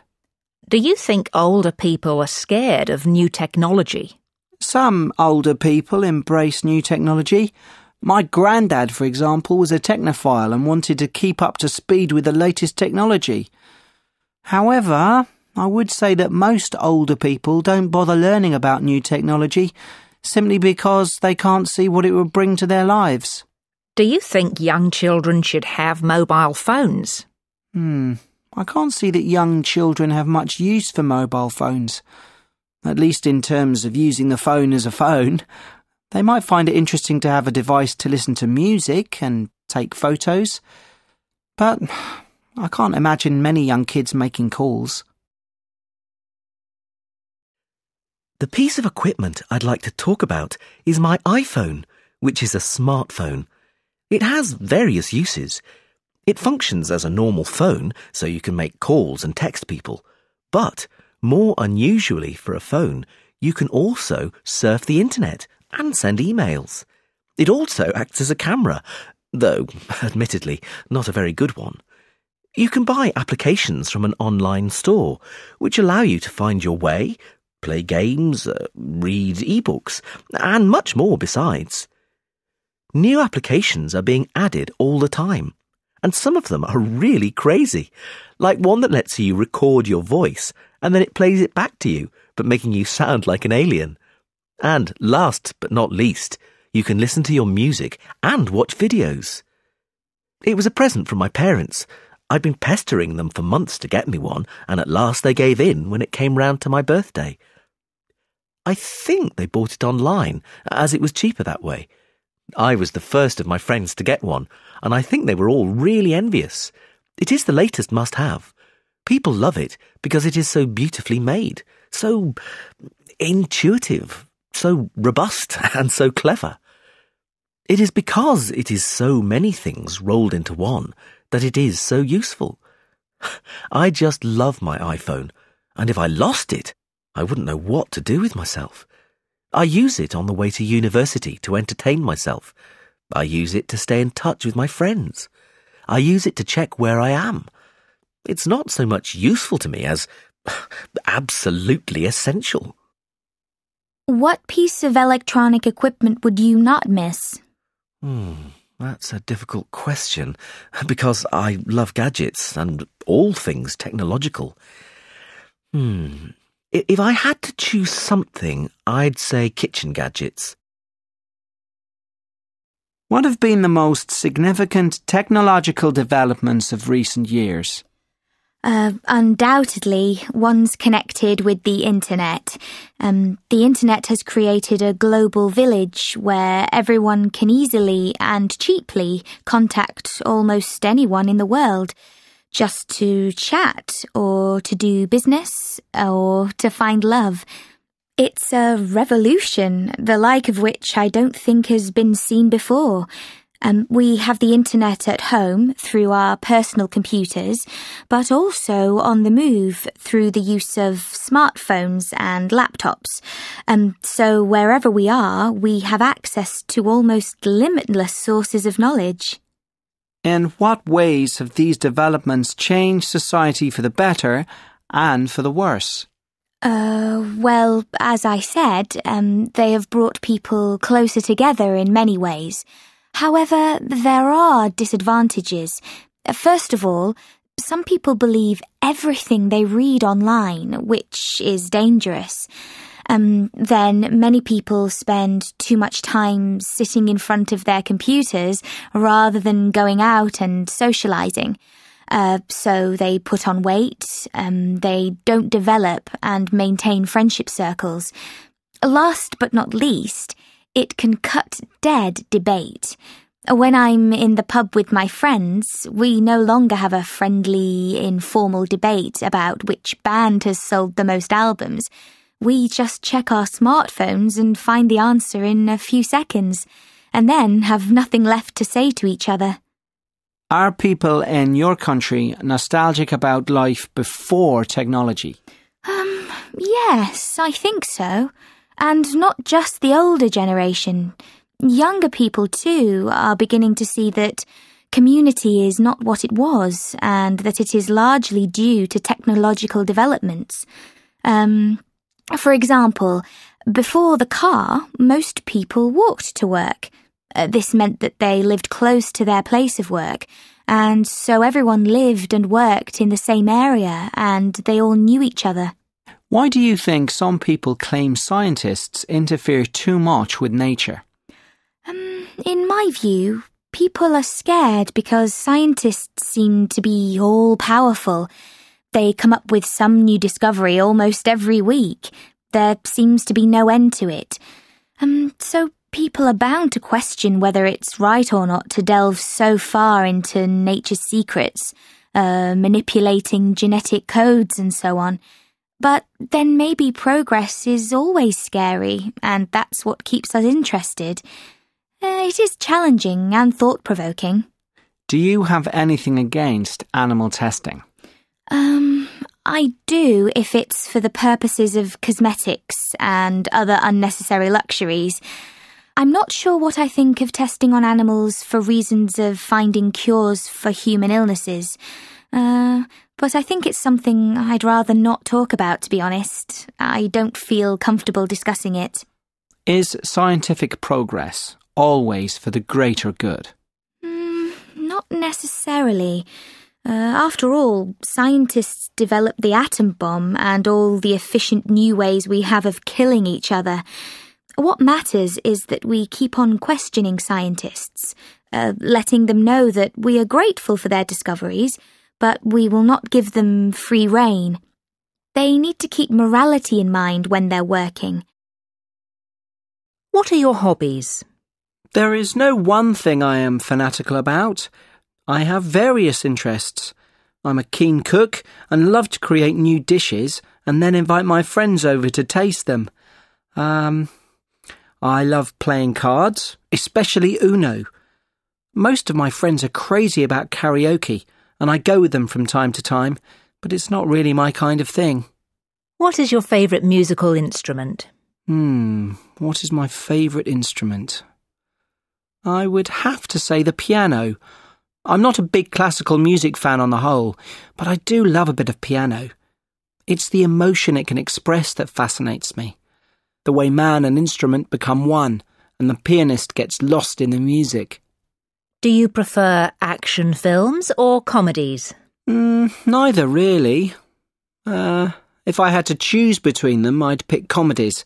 Do you think older people are scared of new technology? Some older people embrace new technology. My granddad, for example, was a technophile and wanted to keep up to speed with the latest technology. However, I would say that most older people don't bother learning about new technology simply because they can't see what it would bring to their lives. Do you think young children should have mobile phones? Hmm. I can't see that young children have much use for mobile phones. At least in terms of using the phone as a phone. They might find it interesting to have a device to listen to music and take photos. But I can't imagine many young kids making calls. The piece of equipment I'd like to talk about is my iPhone, which is a smartphone. It has various uses. It functions as a normal phone, so you can make calls and text people. But, more unusually for a phone, you can also surf the internet and send emails. It also acts as a camera, though, *laughs* admittedly, not a very good one. You can buy applications from an online store, which allow you to find your way, play games, uh, read ebooks, and much more besides. New applications are being added all the time and some of them are really crazy, like one that lets you record your voice and then it plays it back to you, but making you sound like an alien. And last but not least, you can listen to your music and watch videos. It was a present from my parents. I'd been pestering them for months to get me one, and at last they gave in when it came round to my birthday. I think they bought it online, as it was cheaper that way. I was the first of my friends to get one, and I think they were all really envious. It is the latest must have. People love it because it is so beautifully made, so intuitive, so robust, *laughs* and so clever. It is because it is so many things rolled into one that it is so useful. *sighs* I just love my iPhone, and if I lost it, I wouldn't know what to do with myself. I use it on the way to university to entertain myself. I use it to stay in touch with my friends. I use it to check where I am. It's not so much useful to me as *sighs* absolutely essential. What piece of electronic equipment would you not miss? Hmm, that's a difficult question *laughs* because I love gadgets and all things technological. Hmm, if I had to choose something, I'd say kitchen gadgets. What have been the most significant technological developments of recent years? Uh, undoubtedly, one's connected with the internet. Um, the internet has created a global village where everyone can easily and cheaply contact almost anyone in the world just to chat or to do business or to find love. It's a revolution, the like of which I don't think has been seen before. Um, we have the internet at home through our personal computers, but also on the move through the use of smartphones and laptops. Um, so wherever we are, we have access to almost limitless sources of knowledge. In what ways have these developments changed society for the better and for the worse? Uh, well, as I said, um, they have brought people closer together in many ways. However, there are disadvantages. First of all, some people believe everything they read online, which is dangerous. Um, then many people spend too much time sitting in front of their computers rather than going out and socializing. Uh, so they put on weight, um, they don't develop and maintain friendship circles. Last but not least, it can cut dead debate. When I'm in the pub with my friends, we no longer have a friendly, informal debate about which band has sold the most albums. We just check our smartphones and find the answer in a few seconds, and then have nothing left to say to each other. Are people in your country nostalgic about life before technology? Um, yes, I think so. And not just the older generation. Younger people, too, are beginning to see that community is not what it was and that it is largely due to technological developments. Um, for example, before the car, most people walked to work. Uh, this meant that they lived close to their place of work, and so everyone lived and worked in the same area and they all knew each other. Why do you think some people claim scientists interfere too much with nature? Um, in my view, people are scared because scientists seem to be all powerful. They come up with some new discovery almost every week. There seems to be no end to it. Um, so people are bound to question whether it's right or not to delve so far into nature's secrets, uh, manipulating genetic codes and so on. But then maybe progress is always scary, and that's what keeps us interested. Uh, it is challenging and thought provoking. Do you have anything against animal testing? Um, I do if it's for the purposes of cosmetics and other unnecessary luxuries. I'm not sure what I think of testing on animals for reasons of finding cures for human illnesses. Uh, but I think it's something I'd rather not talk about, to be honest. I don't feel comfortable discussing it. Is scientific progress always for the greater good? Mm, not necessarily. Uh, after all, scientists developed the atom bomb and all the efficient new ways we have of killing each other. What matters is that we keep on questioning scientists, uh, letting them know that we are grateful for their discoveries, but we will not give them free rein. They need to keep morality in mind when they're working. What are your hobbies? There is no one thing I am fanatical about. I have various interests. I'm a keen cook and love to create new dishes and then invite my friends over to taste them. Um, I love playing cards, especially Uno. Most of my friends are crazy about karaoke, and I go with them from time to time, but it's not really my kind of thing. What is your favourite musical instrument? Hmm, what is my favourite instrument? I would have to say the piano. I'm not a big classical music fan on the whole, but I do love a bit of piano. It's the emotion it can express that fascinates me. The way man and instrument become one, and the pianist gets lost in the music. Do you prefer action films or comedies? Mm, neither really. Uh, if I had to choose between them, I'd pick comedies.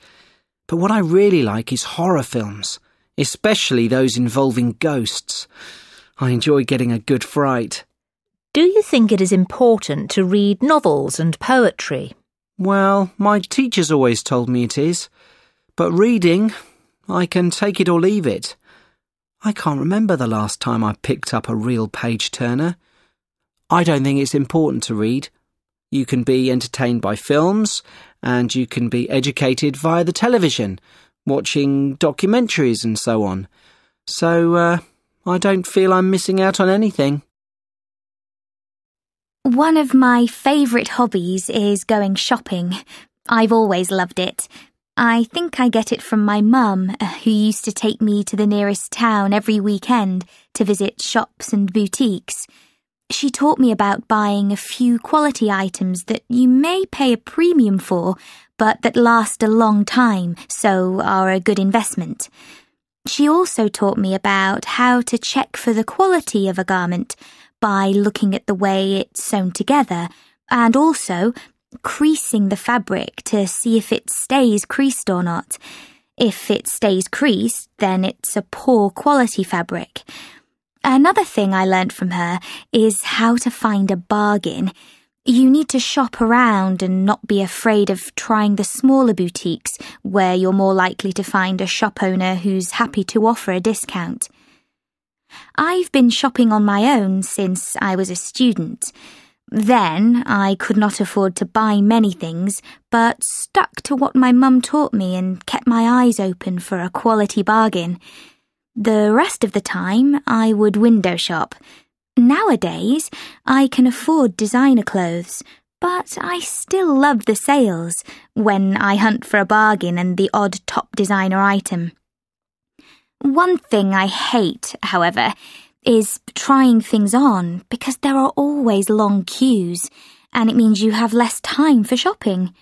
But what I really like is horror films, especially those involving ghosts. I enjoy getting a good fright. Do you think it is important to read novels and poetry? Well, my teachers always told me it is. But reading, I can take it or leave it. I can't remember the last time I picked up a real page turner. I don't think it's important to read. You can be entertained by films, and you can be educated via the television, watching documentaries and so on. So, uh, I don't feel I'm missing out on anything. One of my favourite hobbies is going shopping. I've always loved it. I think I get it from my mum, uh, who used to take me to the nearest town every weekend to visit shops and boutiques. She taught me about buying a few quality items that you may pay a premium for, but that last a long time, so are a good investment. She also taught me about how to check for the quality of a garment by looking at the way it's sewn together, and also creasing the fabric to see if it stays creased or not. If it stays creased, then it's a poor quality fabric. Another thing I learnt from her is how to find a bargain. You need to shop around and not be afraid of trying the smaller boutiques where you're more likely to find a shop owner who's happy to offer a discount. I've been shopping on my own since I was a student. Then I could not afford to buy many things, but stuck to what my mum taught me and kept my eyes open for a quality bargain. The rest of the time, I would window shop. Nowadays, I can afford designer clothes, but I still love the sales when I hunt for a bargain and the odd top designer item. One thing I hate, however, is trying things on because there are always long queues and it means you have less time for shopping.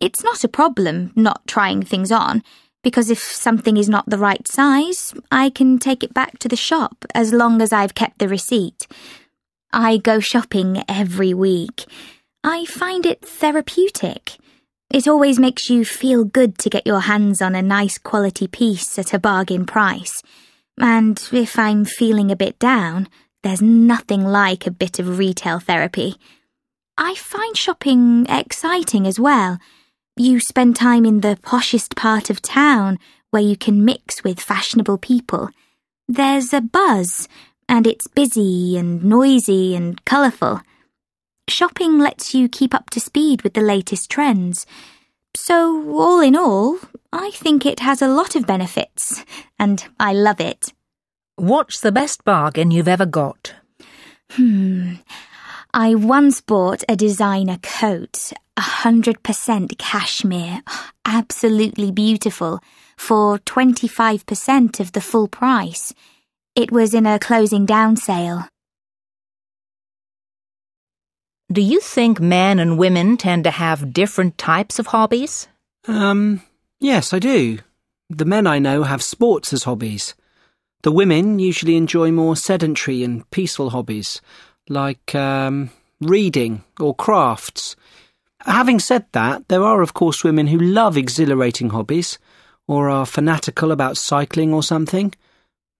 It's not a problem not trying things on because if something is not the right size, I can take it back to the shop as long as I've kept the receipt. I go shopping every week. I find it therapeutic. It always makes you feel good to get your hands on a nice quality piece at a bargain price. And if I'm feeling a bit down, there's nothing like a bit of retail therapy. I find shopping exciting as well. You spend time in the poshest part of town where you can mix with fashionable people. There's a buzz, and it's busy and noisy and colourful. Shopping lets you keep up to speed with the latest trends. So, all in all, I think it has a lot of benefits, and I love it. What's the best bargain you've ever got? Hmm. I once bought a designer coat, 100% cashmere, absolutely beautiful, for 25% of the full price. It was in a closing down sale. Do you think men and women tend to have different types of hobbies? Um, yes, I do. The men I know have sports as hobbies. The women usually enjoy more sedentary and peaceful hobbies like um, reading or crafts. Having said that, there are, of course, women who love exhilarating hobbies or are fanatical about cycling or something.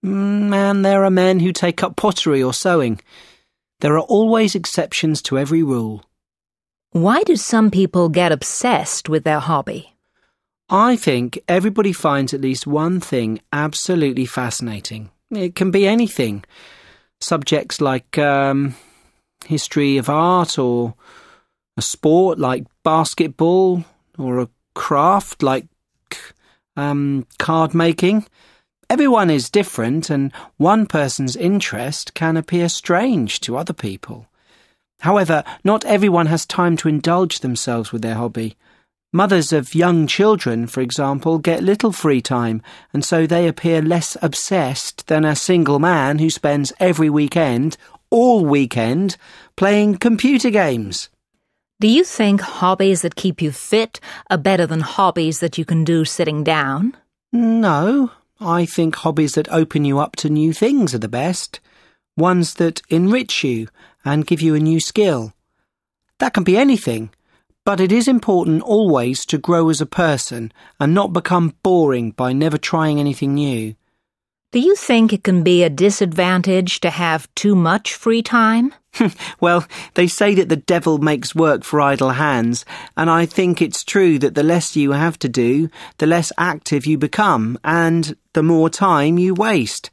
Mm, and there are men who take up pottery or sewing. There are always exceptions to every rule. Why do some people get obsessed with their hobby? I think everybody finds at least one thing absolutely fascinating. It can be anything subjects like um, history of art or a sport like basketball or a craft like um, card making. Everyone is different, and one person's interest can appear strange to other people. However, not everyone has time to indulge themselves with their hobby. Mothers of young children, for example, get little free time, and so they appear less obsessed than a single man who spends every weekend, all weekend, playing computer games. Do you think hobbies that keep you fit are better than hobbies that you can do sitting down? No, I think hobbies that open you up to new things are the best. Ones that enrich you and give you a new skill. That can be anything but it is important always to grow as a person and not become boring by never trying anything new. Do you think it can be a disadvantage to have too much free time? *laughs* well, they say that the devil makes work for idle hands, and I think it's true that the less you have to do, the less active you become, and the more time you waste.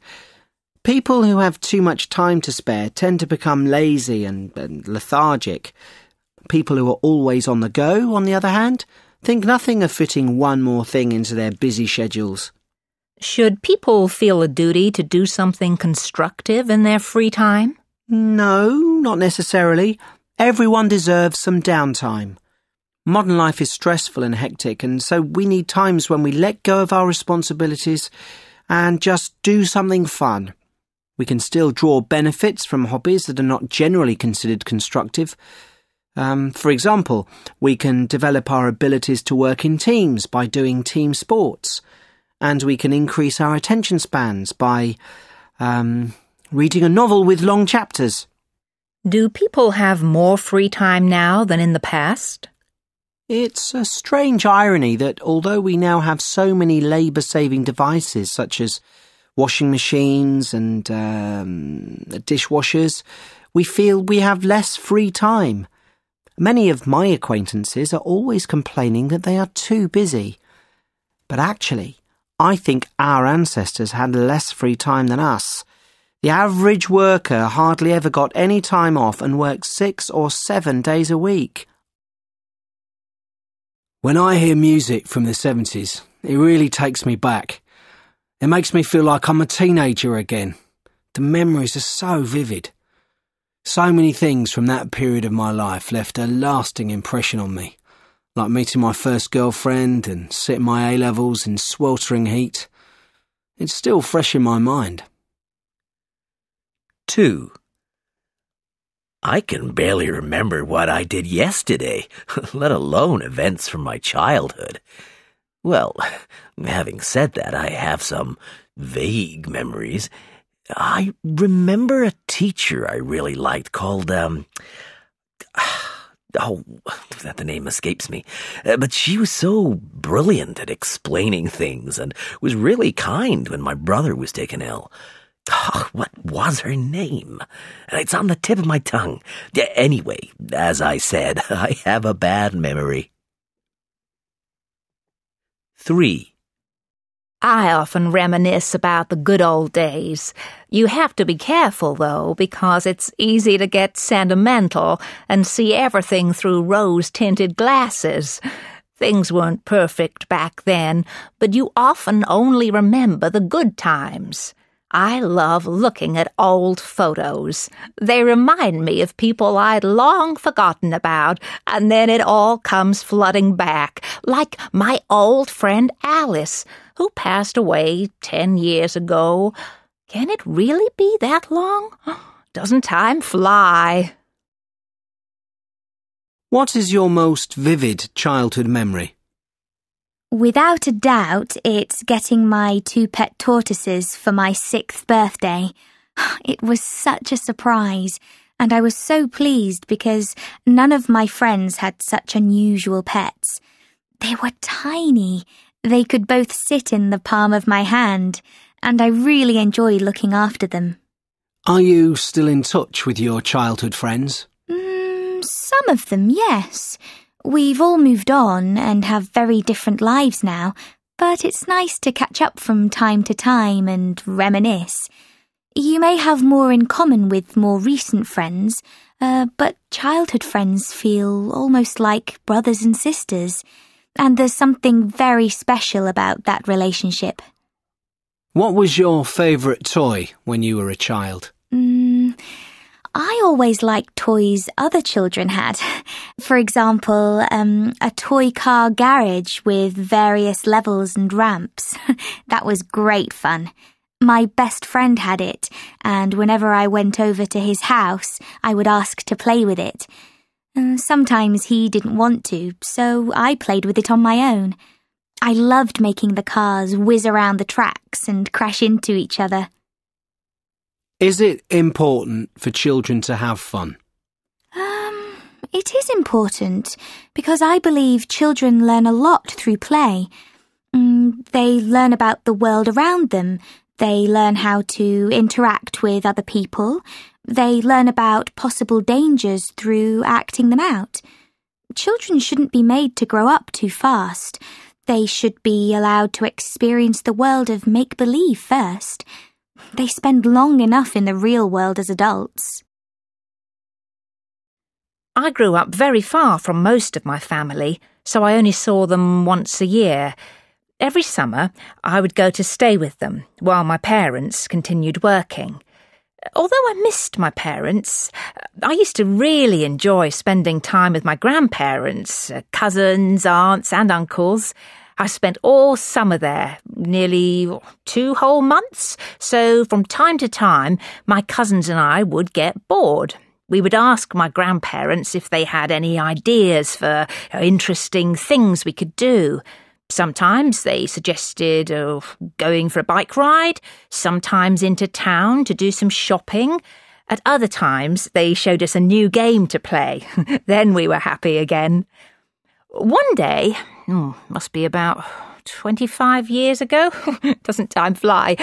People who have too much time to spare tend to become lazy and, and lethargic. People who are always on the go, on the other hand, think nothing of fitting one more thing into their busy schedules. Should people feel a duty to do something constructive in their free time? No, not necessarily. Everyone deserves some downtime. Modern life is stressful and hectic, and so we need times when we let go of our responsibilities and just do something fun. We can still draw benefits from hobbies that are not generally considered constructive. Um, for example, we can develop our abilities to work in teams by doing team sports, and we can increase our attention spans by um, reading a novel with long chapters. Do people have more free time now than in the past? It's a strange irony that although we now have so many labour saving devices such as washing machines and um, dishwashers, we feel we have less free time. Many of my acquaintances are always complaining that they are too busy. But actually, I think our ancestors had less free time than us. The average worker hardly ever got any time off and worked six or seven days a week. When I hear music from the 70s, it really takes me back. It makes me feel like I'm a teenager again. The memories are so vivid. So many things from that period of my life left a lasting impression on me, like meeting my first girlfriend and sitting my A levels in sweltering heat. It's still fresh in my mind. 2. I can barely remember what I did yesterday, *laughs* let alone events from my childhood. Well, *laughs* having said that, I have some vague memories. I remember a teacher I really liked called, um, oh, *laughs* that the name escapes me. Uh, but she was so brilliant at explaining things and was really kind when my brother was taken ill. Oh, what was her name? It's on the tip of my tongue. Anyway, as I said, *laughs* I have a bad memory. 3. I often reminisce about the good old days. You have to be careful, though, because it's easy to get sentimental and see everything through rose tinted glasses. Things weren't perfect back then, but you often only remember the good times. I love looking at old photos. They remind me of people I'd long forgotten about, and then it all comes flooding back, like my old friend Alice, who passed away ten years ago. Can it really be that long? *gasps* Doesn't time fly? What is your most vivid childhood memory? Without a doubt, it's getting my two pet tortoises for my sixth birthday. *sighs* It was such a surprise, and I was so pleased because none of my friends had such unusual pets. They were tiny. They could both sit in the palm of my hand, and I really enjoy looking after them. Are you still in touch with your childhood friends? Mm, some of them, yes. We've all moved on and have very different lives now, but it's nice to catch up from time to time and reminisce. You may have more in common with more recent friends, uh, but childhood friends feel almost like brothers and sisters, and there's something very special about that relationship. What was your favourite toy when you were a child? Mm, I always liked toys other children had. *laughs* For example, um, a toy car garage with various levels and ramps. *laughs* that was great fun. My best friend had it, and whenever I went over to his house, I would ask to play with it. Uh, sometimes he didn't want to, so I played with it on my own. I loved making the cars whiz around the tracks and crash into each other. Is it important for children to have fun? Um, it is important because I believe children learn a lot through play. Mm, they learn about the world around them. They learn how to interact with other people. They learn about possible dangers through acting them out. Children shouldn't be made to grow up too fast. They should be allowed to experience the world of make believe first. They spend long enough in the real world as adults. I grew up very far from most of my family, so I only saw them once a year. Every summer, I would go to stay with them while my parents continued working. Although I missed my parents, I used to really enjoy spending time with my grandparents, uh, cousins, aunts, and uncles. I spent all summer there, nearly two whole months, so from time to time, my cousins and I would get bored. We would ask my grandparents if they had any ideas for interesting things we could do. Sometimes they suggested uh, going for a bike ride, sometimes into town to do some shopping. At other times, they showed us a new game to play. *laughs* then we were happy again. One day, hmm, must be about 25 years ago, *laughs* doesn't time fly,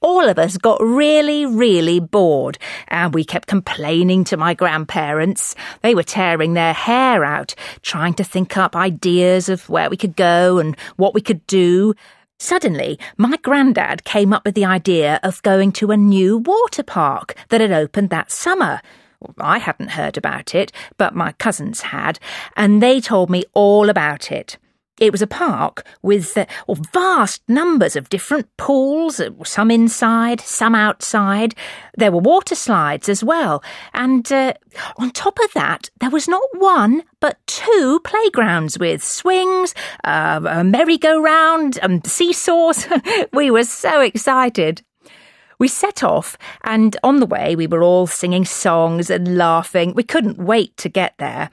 all of us got really, really bored and we kept complaining to my grandparents. They were tearing their hair out, trying to think up ideas of where we could go and what we could do. Suddenly, my granddad came up with the idea of going to a new water park that had opened that summer. I hadn't heard about it, but my cousins had, and they told me all about it. It was a park with uh, vast numbers of different pools, uh, some inside, some outside. There were water slides as well. And uh, on top of that, there was not one, but two playgrounds with swings, uh, a merry-go-round, and um, seesaws. *laughs* we were so excited. We set off, and on the way, we were all singing songs and laughing. We couldn't wait to get there.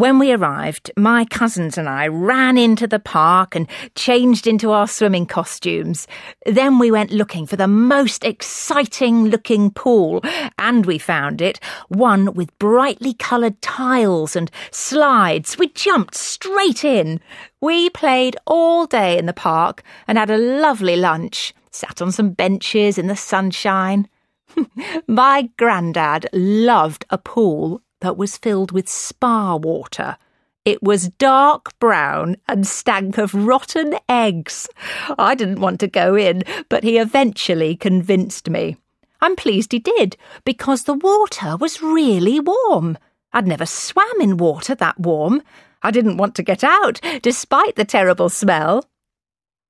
When we arrived, my cousins and I ran into the park and changed into our swimming costumes. Then we went looking for the most exciting looking pool, and we found it one with brightly coloured tiles and slides. We jumped straight in. We played all day in the park and had a lovely lunch, sat on some benches in the sunshine. *laughs* my grandad loved a pool that was filled with spa water. It was dark brown and stank of rotten eggs. I didn't want to go in, but he eventually convinced me. I'm pleased he did, because the water was really warm. I'd never swam in water that warm. I didn't want to get out, despite the terrible smell.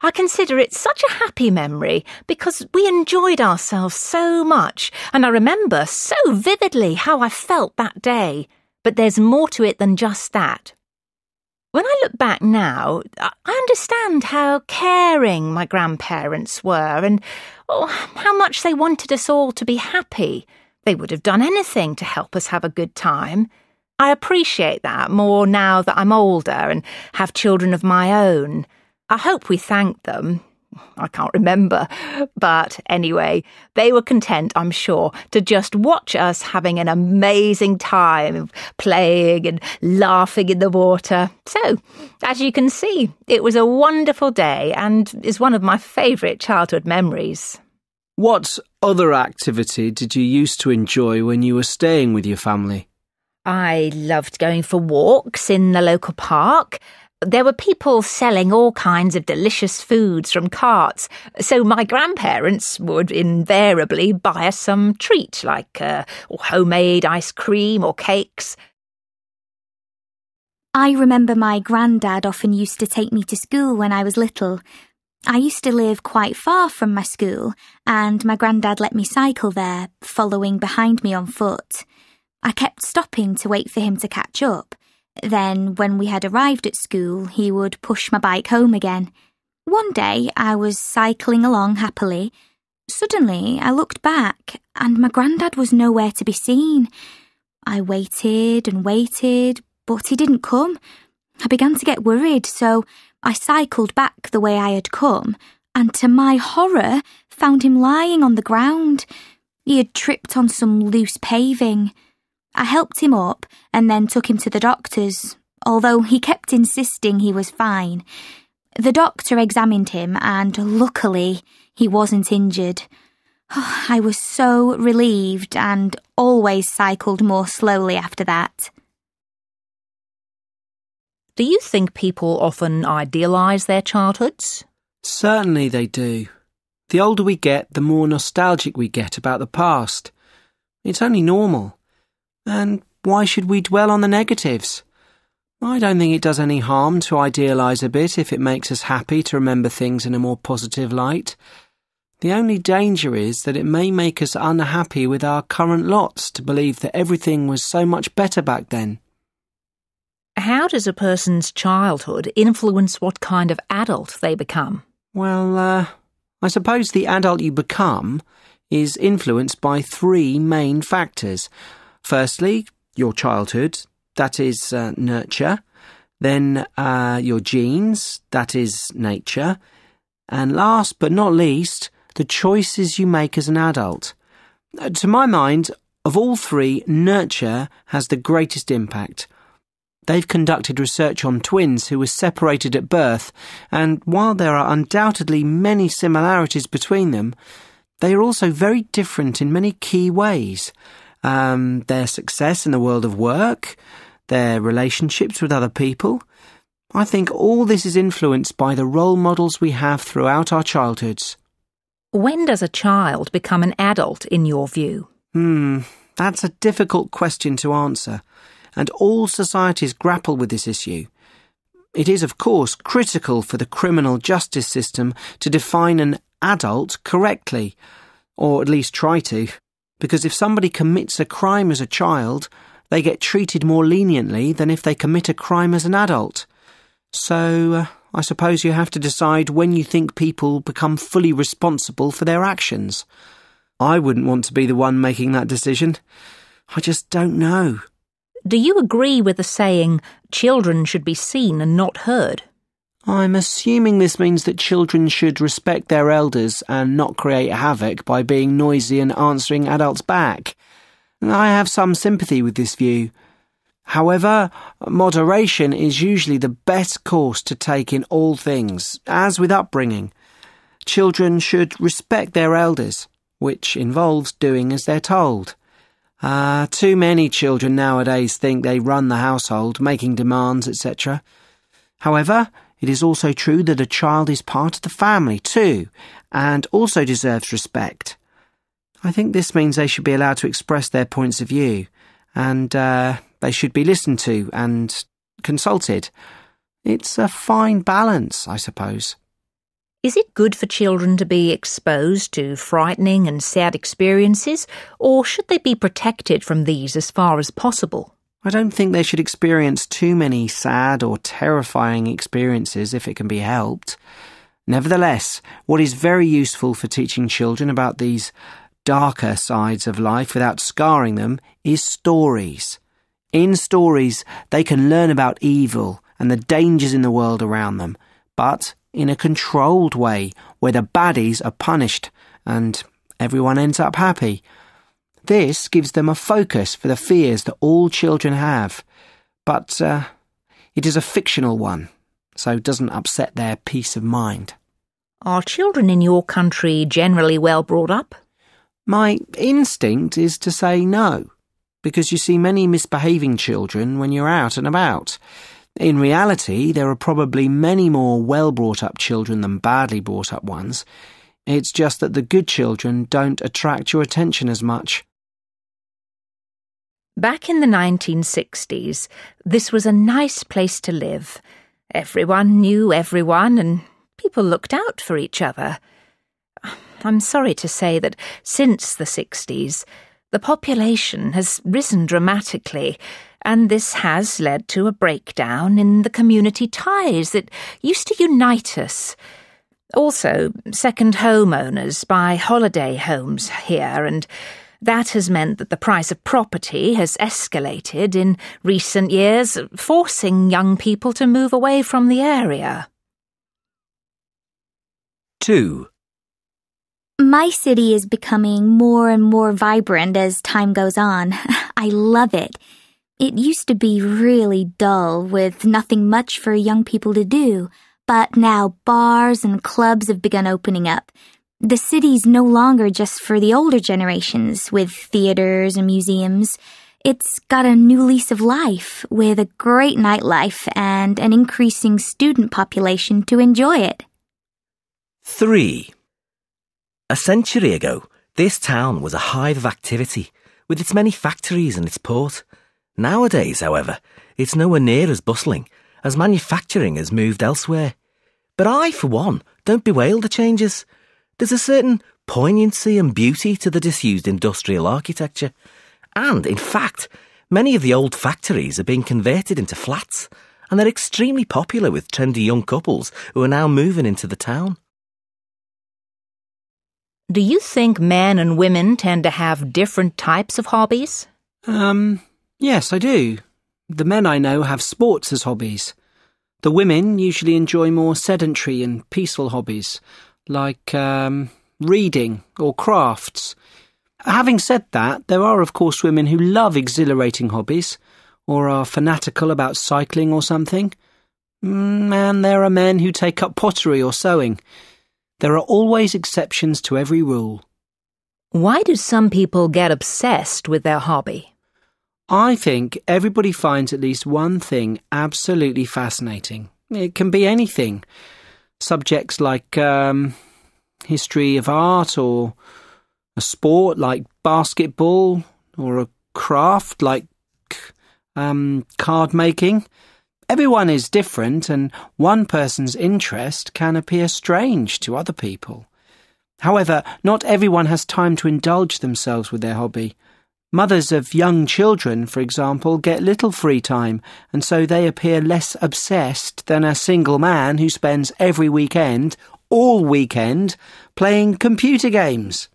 I consider it such a happy memory because we enjoyed ourselves so much, and I remember so vividly how I felt that day. But there's more to it than just that. When I look back now, I understand how caring my grandparents were and oh, how much they wanted us all to be happy. They would have done anything to help us have a good time. I appreciate that more now that I'm older and have children of my own. I hope we thanked them. I can't remember. But anyway, they were content, I'm sure, to just watch us having an amazing time playing and laughing in the water. So, as you can see, it was a wonderful day and is one of my favourite childhood memories. What other activity did you used to enjoy when you were staying with your family? I loved going for walks in the local park there were people selling all kinds of delicious foods from carts, so my grandparents would invariably buy us some treat like uh, homemade ice cream or cakes. I remember my granddad often used to take me to school when I was little. I used to live quite far from my school, and my granddad let me cycle there, following behind me on foot. I kept stopping to wait for him to catch up. Then, when we had arrived at school, he would push my bike home again. One day, I was cycling along happily. Suddenly, I looked back, and my grandad was nowhere to be seen. I waited and waited, but he didn't come. I began to get worried, so I cycled back the way I had come, and to my horror, found him lying on the ground. He had tripped on some loose paving. I helped him up and then took him to the doctor's, although he kept insisting he was fine. The doctor examined him and luckily he wasn't injured. *sighs* I was so relieved and always cycled more slowly after that. Do you think people often idealise their childhoods? Certainly they do. The older we get, the more nostalgic we get about the past. It's only normal. And why should we dwell on the negatives? I don't think it does any harm to idealise a bit if it makes us happy to remember things in a more positive light. The only danger is that it may make us unhappy with our current lots to believe that everything was so much better back then. How does a person's childhood influence what kind of adult they become? Well, uh, I suppose the adult you become is influenced by three main factors. Firstly, your childhood, that is uh, nurture. Then uh, your genes, that is nature. And last but not least, the choices you make as an adult. Uh, to my mind, of all three, nurture has the greatest impact. They've conducted research on twins who were separated at birth, and while there are undoubtedly many similarities between them, they are also very different in many key ways. Um, their success in the world of work, their relationships with other people. I think all this is influenced by the role models we have throughout our childhoods. When does a child become an adult, in your view? Hmm, that's a difficult question to answer, and all societies grapple with this issue. It is, of course, critical for the criminal justice system to define an adult correctly, or at least try to, because if somebody commits a crime as a child, they get treated more leniently than if they commit a crime as an adult. So, uh, I suppose you have to decide when you think people become fully responsible for their actions. I wouldn't want to be the one making that decision. I just don't know. Do you agree with the saying, children should be seen and not heard? I'm assuming this means that children should respect their elders and not create havoc by being noisy and answering adults back. I have some sympathy with this view. However, moderation is usually the best course to take in all things, as with upbringing. Children should respect their elders, which involves doing as they're told. Ah, uh, too many children nowadays think they run the household, making demands, etc. However, it is also true that a child is part of the family too, and also deserves respect. I think this means they should be allowed to express their points of view, and uh, they should be listened to and consulted. It's a fine balance, I suppose. Is it good for children to be exposed to frightening and sad experiences, or should they be protected from these as far as possible? I don't think they should experience too many sad or terrifying experiences if it can be helped. Nevertheless, what is very useful for teaching children about these darker sides of life without scarring them is stories. In stories, they can learn about evil and the dangers in the world around them, but in a controlled way where the baddies are punished and everyone ends up happy. This gives them a focus for the fears that all children have, but uh, it is a fictional one, so doesn't upset their peace of mind. Are children in your country generally well brought up? My instinct is to say no because you see many misbehaving children when you're out and about. In reality, there are probably many more well brought up children than badly brought up ones. It's just that the good children don't attract your attention as much. Back in the 1960s, this was a nice place to live. Everyone knew everyone, and people looked out for each other. I'm sorry to say that since the 60s, the population has risen dramatically, and this has led to a breakdown in the community ties that used to unite us. Also, second homeowners buy holiday homes here, and that has meant that the price of property has escalated in recent years, forcing young people to move away from the area. 2. My city is becoming more and more vibrant as time goes on. *laughs* I love it. It used to be really dull with nothing much for young people to do, but now bars and clubs have begun opening up. The city's no longer just for the older generations with theaters and museums. It's got a new lease of life with a great nightlife and an increasing student population to enjoy it. 3. A century ago, this town was a hive of activity, with its many factories and its port. Nowadays, however, it's nowhere near as bustling, as manufacturing has moved elsewhere. But I, for one, don't bewail the changes. There's a certain poignancy and beauty to the disused industrial architecture. And, in fact, many of the old factories are being converted into flats, and they're extremely popular with trendy young couples who are now moving into the town. Do you think men and women tend to have different types of hobbies? Um, yes, I do. The men I know have sports as hobbies. The women usually enjoy more sedentary and peaceful hobbies, like um, reading or crafts. Having said that, there are, of course, women who love exhilarating hobbies, or are fanatical about cycling or something. Mm, and there are men who take up pottery or sewing. There are always exceptions to every rule. Why do some people get obsessed with their hobby? I think everybody finds at least one thing absolutely fascinating. It can be anything. Subjects like um, history of art, or a sport like basketball, or a craft like um, card making. Everyone is different, and one person's interest can appear strange to other people. However, not everyone has time to indulge themselves with their hobby. Mothers of young children, for example, get little free time, and so they appear less obsessed than a single man who spends every weekend, all weekend, playing computer games.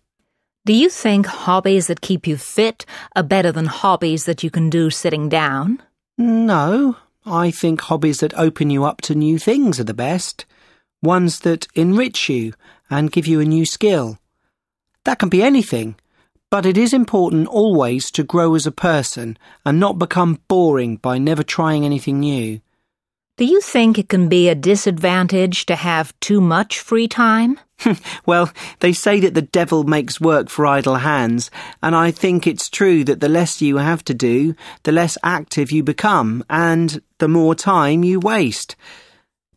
Do you think hobbies that keep you fit are better than hobbies that you can do sitting down? No, I think hobbies that open you up to new things are the best. Ones that enrich you and give you a new skill. That can be anything, but it is important always to grow as a person and not become boring by never trying anything new. Do you think it can be a disadvantage to have too much free time? *laughs* well, they say that the devil makes work for idle hands, and I think it's true that the less you have to do, the less active you become, and the more time you waste.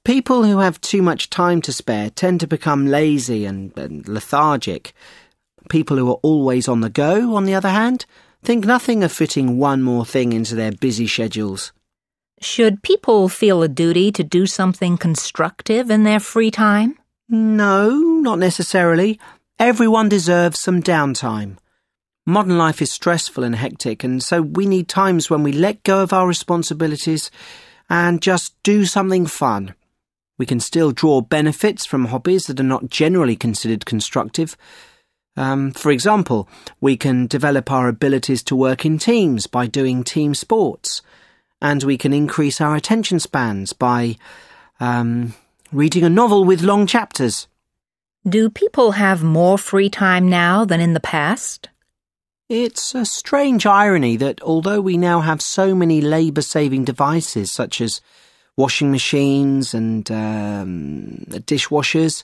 People who have too much time to spare tend to become lazy and, and lethargic. People who are always on the go, on the other hand, think nothing of fitting one more thing into their busy schedules. Should people feel a duty to do something constructive in their free time? No, not necessarily. Everyone deserves some downtime. Modern life is stressful and hectic, and so we need times when we let go of our responsibilities and just do something fun. We can still draw benefits from hobbies that are not generally considered constructive. Um, for example, we can develop our abilities to work in teams by doing team sports, and we can increase our attention spans by um, reading a novel with long chapters. Do people have more free time now than in the past? It's a strange irony that although we now have so many labour saving devices such as washing machines and um, dishwashers,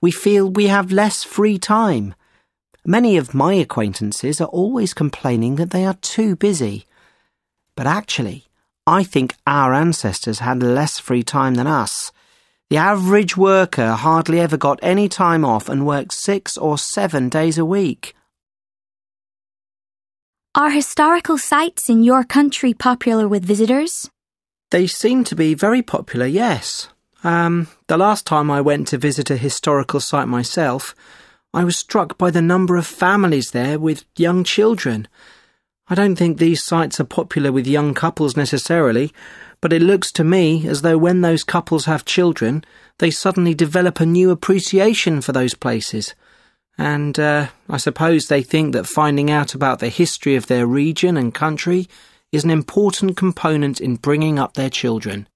we feel we have less free time. Many of my acquaintances are always complaining that they are too busy. But actually, I think our ancestors had less free time than us. The average worker hardly ever got any time off and worked six or seven days a week. Are historical sites in your country popular with visitors? They seem to be very popular, yes. Um, the last time I went to visit a historical site myself, I was struck by the number of families there with young children. I don't think these sites are popular with young couples necessarily, but it looks to me as though when those couples have children, they suddenly develop a new appreciation for those places. And uh, I suppose they think that finding out about the history of their region and country is an important component in bringing up their children.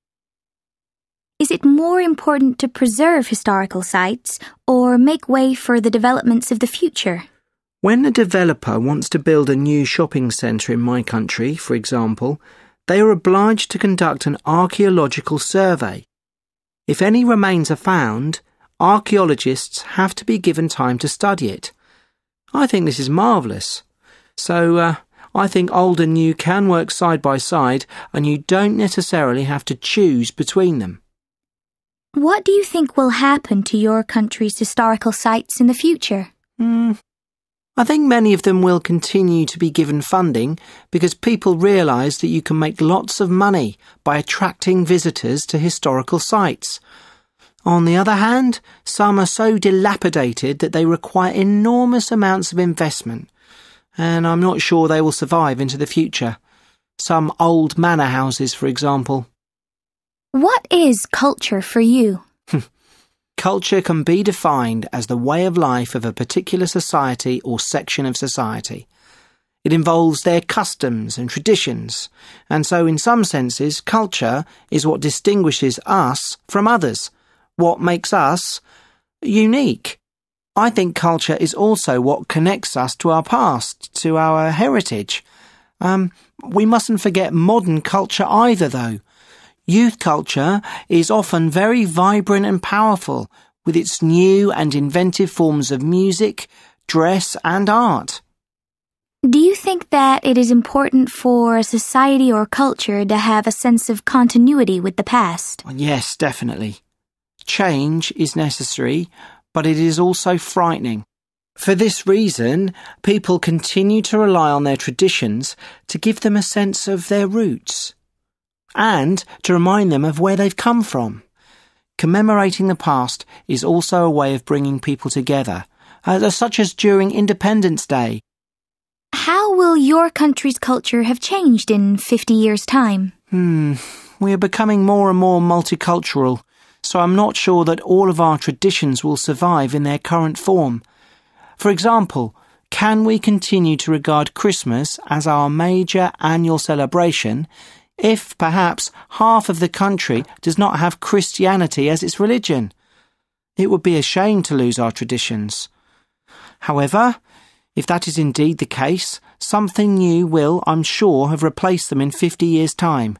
Is it more important to preserve historical sites or make way for the developments of the future? When a developer wants to build a new shopping centre in my country, for example, they are obliged to conduct an archaeological survey. If any remains are found, archaeologists have to be given time to study it. I think this is marvellous. So, uh, I think old and new can work side by side, and you don't necessarily have to choose between them. What do you think will happen to your country's historical sites in the future? Hmm. I think many of them will continue to be given funding because people realise that you can make lots of money by attracting visitors to historical sites. On the other hand, some are so dilapidated that they require enormous amounts of investment, and I'm not sure they will survive into the future. Some old manor houses, for example. What is culture for you? *laughs* Culture can be defined as the way of life of a particular society or section of society. It involves their customs and traditions, and so in some senses, culture is what distinguishes us from others, what makes us unique. I think culture is also what connects us to our past, to our heritage. Um, we mustn't forget modern culture either, though. Youth culture is often very vibrant and powerful with its new and inventive forms of music, dress, and art. Do you think that it is important for a society or culture to have a sense of continuity with the past? Yes, definitely. Change is necessary, but it is also frightening. For this reason, people continue to rely on their traditions to give them a sense of their roots and to remind them of where they've come from. Commemorating the past is also a way of bringing people together, uh, such as during Independence Day. How will your country's culture have changed in 50 years' time? Hmm, we are becoming more and more multicultural, so I'm not sure that all of our traditions will survive in their current form. For example, can we continue to regard Christmas as our major annual celebration if perhaps half of the country does not have Christianity as its religion. It would be a shame to lose our traditions. However, if that is indeed the case, something new will, I'm sure, have replaced them in 50 years' time.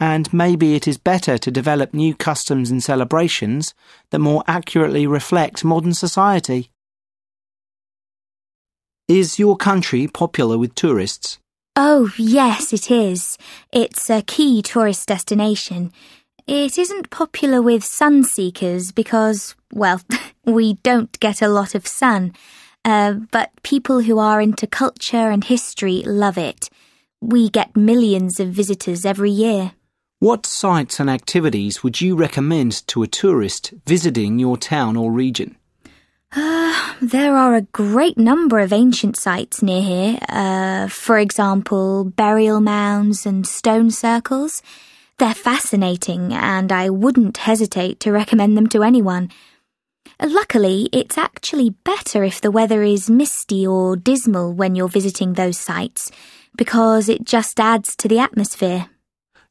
And maybe it is better to develop new customs and celebrations that more accurately reflect modern society. Is your country popular with tourists? Oh, yes, it is. It's a key tourist destination. It isn't popular with sun seekers because, well, *laughs* we don't get a lot of sun. Uh, but people who are into culture and history love it. We get millions of visitors every year. What sites and activities would you recommend to a tourist visiting your town or region? Uh, *sighs* there are a great number of ancient sites near here. Uh, for example, burial mounds and stone circles. They're fascinating, and I wouldn't hesitate to recommend them to anyone. Luckily, it's actually better if the weather is misty or dismal when you're visiting those sites, because it just adds to the atmosphere.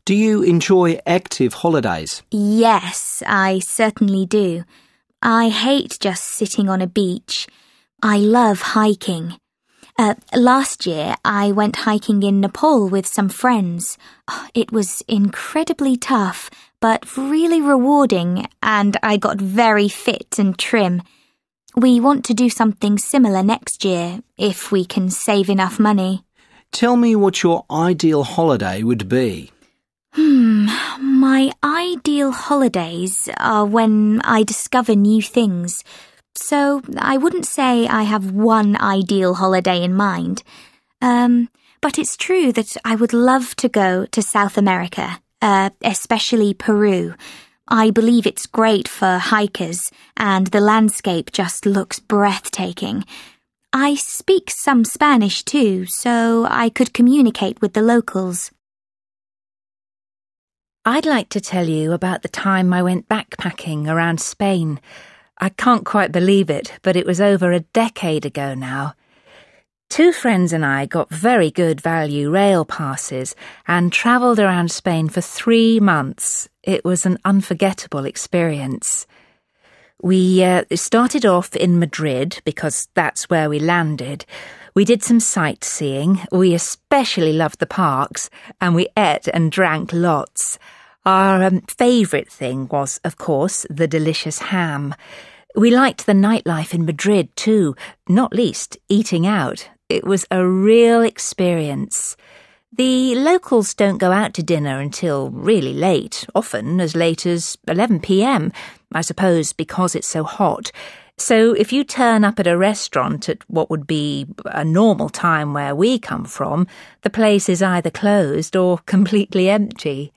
Do you enjoy active holidays? Yes, I certainly do. I hate just sitting on a beach. I love hiking. Uh, last year, I went hiking in Nepal with some friends. *sighs* It was incredibly tough, but really rewarding, and I got very fit and trim. We want to do something similar next year, if we can save enough money. Tell me what your ideal holiday would be. Hmm, my ideal holidays are when I discover new things. So I wouldn't say I have one ideal holiday in mind. Um, but it's true that I would love to go to South America, uh, especially Peru. I believe it's great for hikers, and the landscape just looks breathtaking. I speak some Spanish too, so I could communicate with the locals. I'd like to tell you about the time I went backpacking around Spain. I can't quite believe it, but it was over a decade ago now. Two friends and I got very good value rail passes and travelled around Spain for three months. It was an unforgettable experience. We uh, started off in Madrid because that's where we landed. We did some sightseeing. We especially loved the parks and we ate and drank lots. Our um, favourite thing was, of course, the delicious ham. We liked the nightlife in Madrid too, not least eating out. It was a real experience. The locals don't go out to dinner until really late, often as late as 11 pm, I suppose because it's so hot. So if you turn up at a restaurant at what would be a normal time where we come from, the place is either closed or *laughs* completely empty.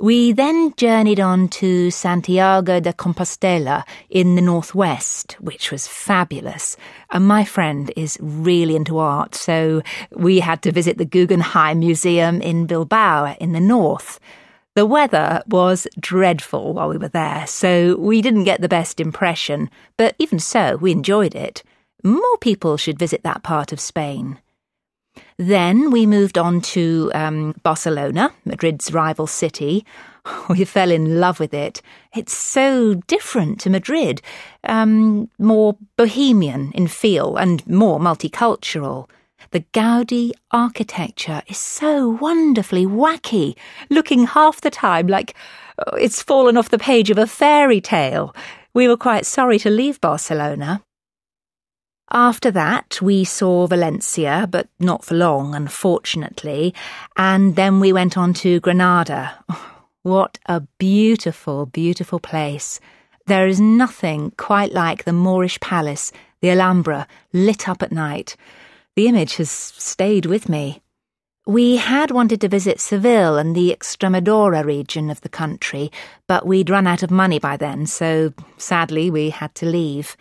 We then journeyed on to Santiago de Compostela in the northwest, which was fabulous. And my friend is really into art, so we had to visit the Guggenheim Museum in Bilbao in the north. The weather was dreadful while we were there, so we didn't get the best impression, but even so, we enjoyed it. More people should visit that part of Spain. Then we moved on to um, Barcelona, Madrid's rival city. *laughs* We fell in love with it. It's so different to Madrid, um, more bohemian in feel and more multicultural. The Gaudi architecture is so wonderfully wacky, looking half the time like oh, it's fallen off the page of a fairy tale. We were quite sorry to leave Barcelona. After that, we saw Valencia, but not for long, unfortunately, and then we went on to Granada. *laughs* what a beautiful, beautiful place. There is nothing quite like the Moorish palace, the Alhambra, lit up at night. The image has stayed with me. We had wanted to visit Seville and the Extremadura region of the country, but we'd run out of money by then, so sadly we had to leave.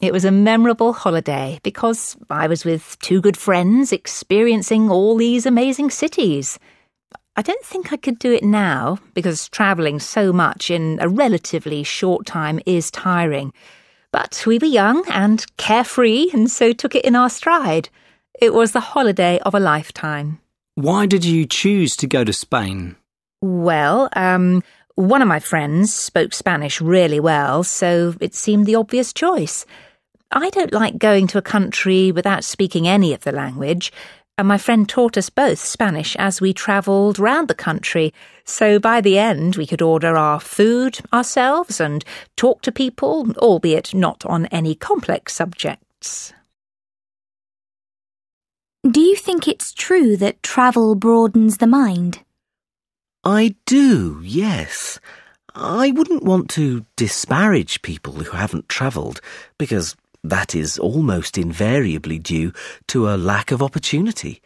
It was a memorable holiday because I was with two good friends experiencing all these amazing cities. I don't think I could do it now because travelling so much in a relatively short time is tiring. But we were young and carefree and so took it in our stride. It was the holiday of a lifetime. Why did you choose to go to Spain? Well, um, one of my friends spoke Spanish really well, so it seemed the obvious choice. I don't like going to a country without speaking any of the language, and my friend taught us both Spanish as we travelled round the country, so by the end we could order our food ourselves and talk to people, albeit not on any complex subjects. Do you think it's true that travel broadens the mind? I do, yes. I wouldn't want to disparage people who haven't travelled, because that is almost invariably due to a lack of opportunity.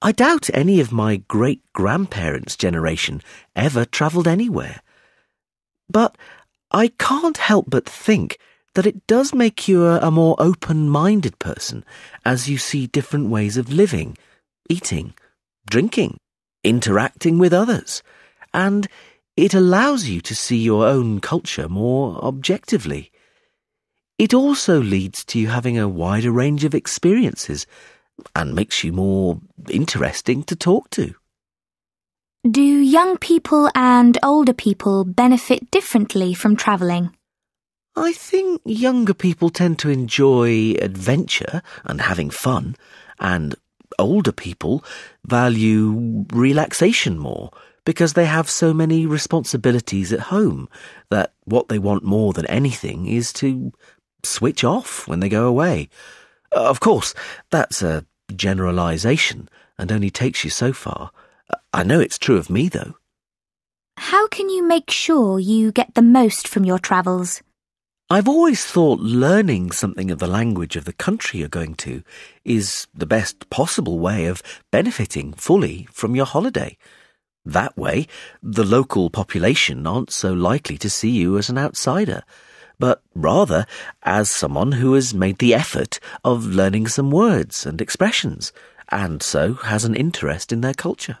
I doubt any of my great grandparents' generation ever travelled anywhere. But I can't help but think that it does make you a, more open minded person as you see different ways of living, eating, drinking, interacting with others, and it allows you to see your own culture more objectively. It also leads to you having a wider range of experiences and makes you more interesting to talk to. Do young people and older people benefit differently from travelling? I think younger people tend to enjoy adventure and having fun, and older people value relaxation more because they have so many responsibilities at home that what they want more than anything is to switch off when they go away. Uh, of course, that's a generalization and only takes you so far. I know it's true of me, though. How can you make sure you get the most from your travels? I've always thought learning something of the language of the country you're going to is the best possible way of benefiting fully from your holiday. That way, the local population aren't so likely to see you as an outsider but rather as someone who has made the effort of learning some words and expressions, and so has an interest in their culture.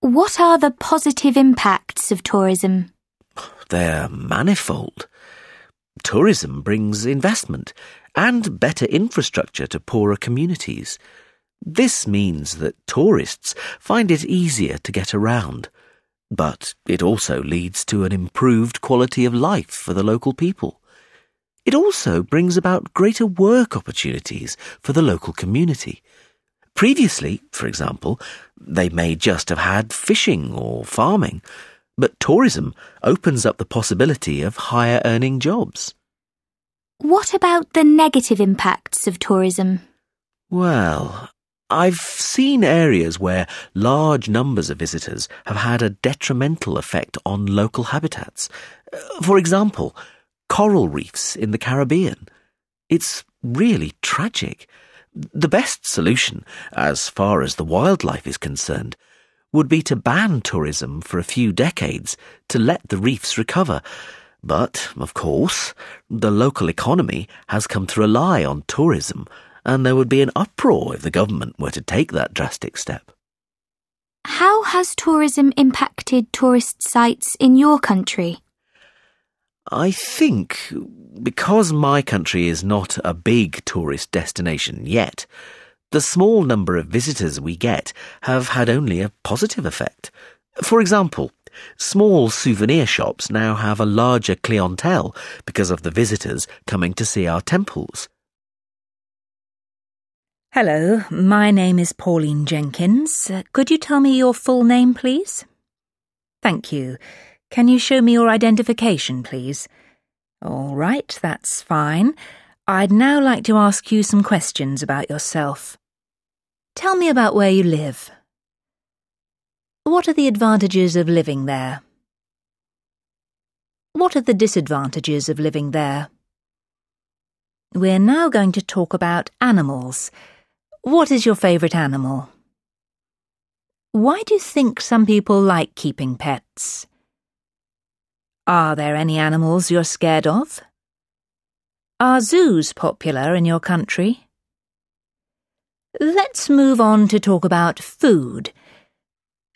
What are the positive impacts of tourism? They're manifold. Tourism brings investment and better infrastructure to poorer communities. This means that tourists find it easier to get around but it also leads to an improved quality of life for the local people. It also brings about greater work opportunities for the local community. Previously, for example, they may just have had fishing or farming, but tourism opens up the possibility of higher earning jobs. What about the negative impacts of tourism? Well, I've seen areas where large numbers of visitors have had a detrimental effect on local habitats. Uh, for example, coral reefs in the Caribbean. It's really tragic. The best solution, as far as the wildlife is concerned, would be to ban tourism for a few decades to let the reefs recover. But, of course, the local economy has come to rely on tourism, and there would be an uproar if the government were to take that drastic step. How has tourism impacted tourist sites in your country? I think because my country is not a big tourist destination yet, the small number of visitors we get have had only a positive effect. For example, small souvenir shops now have a larger clientele because of the visitors coming to see our temples. Hello, my name is Pauline Jenkins. Uh, could you tell me your full name, please? Thank you. Can you show me your identification, please? All right, that's fine. I'd now like to ask you some questions about yourself. Tell me about where you live. What are the advantages of living there? What are the disadvantages of living there? We're now going to talk about animals. What is your favourite animal? Why do you think some people like keeping pets? Are there any animals you're scared of? Are zoos popular in your country? Let's move on to talk about food.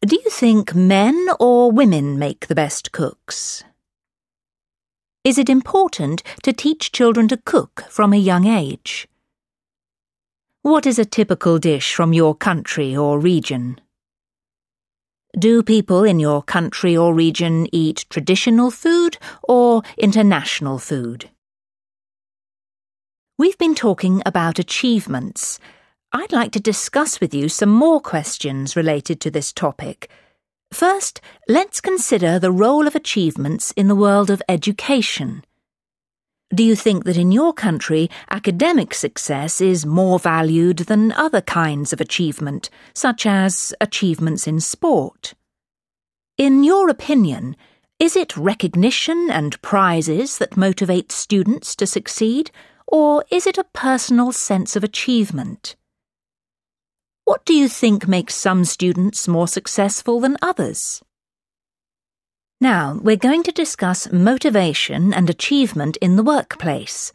Do you think men or women make the best cooks? Is it important to teach children to cook from a young age? What is a typical dish from your country or region? Do people in your country or region eat traditional food or international food? We've been talking about achievements. I'd like to discuss with you some more questions related to this topic. First, let's consider the role of achievements in the world of education. Do you think that in your country academic success is more valued than other kinds of achievement, such as achievements in sport? In your opinion, is it recognition and prizes that motivate students to succeed, or is it a personal sense of achievement? What do you think makes some students more successful than others? Now, we're going to discuss motivation and achievement in the workplace.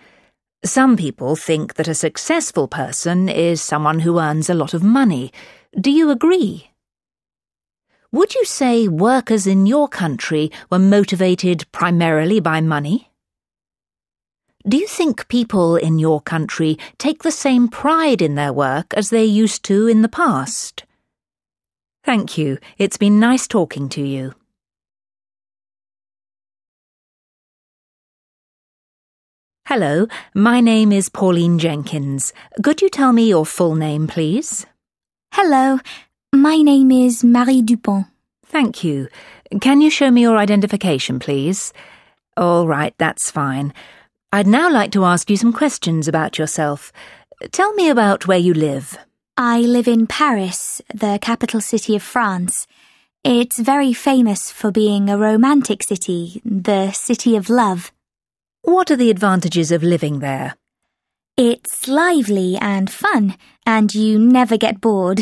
Some people think that a successful person is someone who earns a lot of money. Do you agree? Would you say workers in your country were motivated primarily by money? Do you think people in your country take the same pride in their work as they used to in the past? Thank you. It's been nice talking to you. Hello, my name is Pauline Jenkins. Could you tell me your full name, please? Hello, my name is Marie Dupont. Thank you. Can you show me your identification, please? All right, that's fine. I'd now like to ask you some questions about yourself. Tell me about where you live. I live in Paris, the capital city of France. It's very famous for being a romantic city, the city of love. What are the advantages of living there? It's lively and fun, and you never get bored.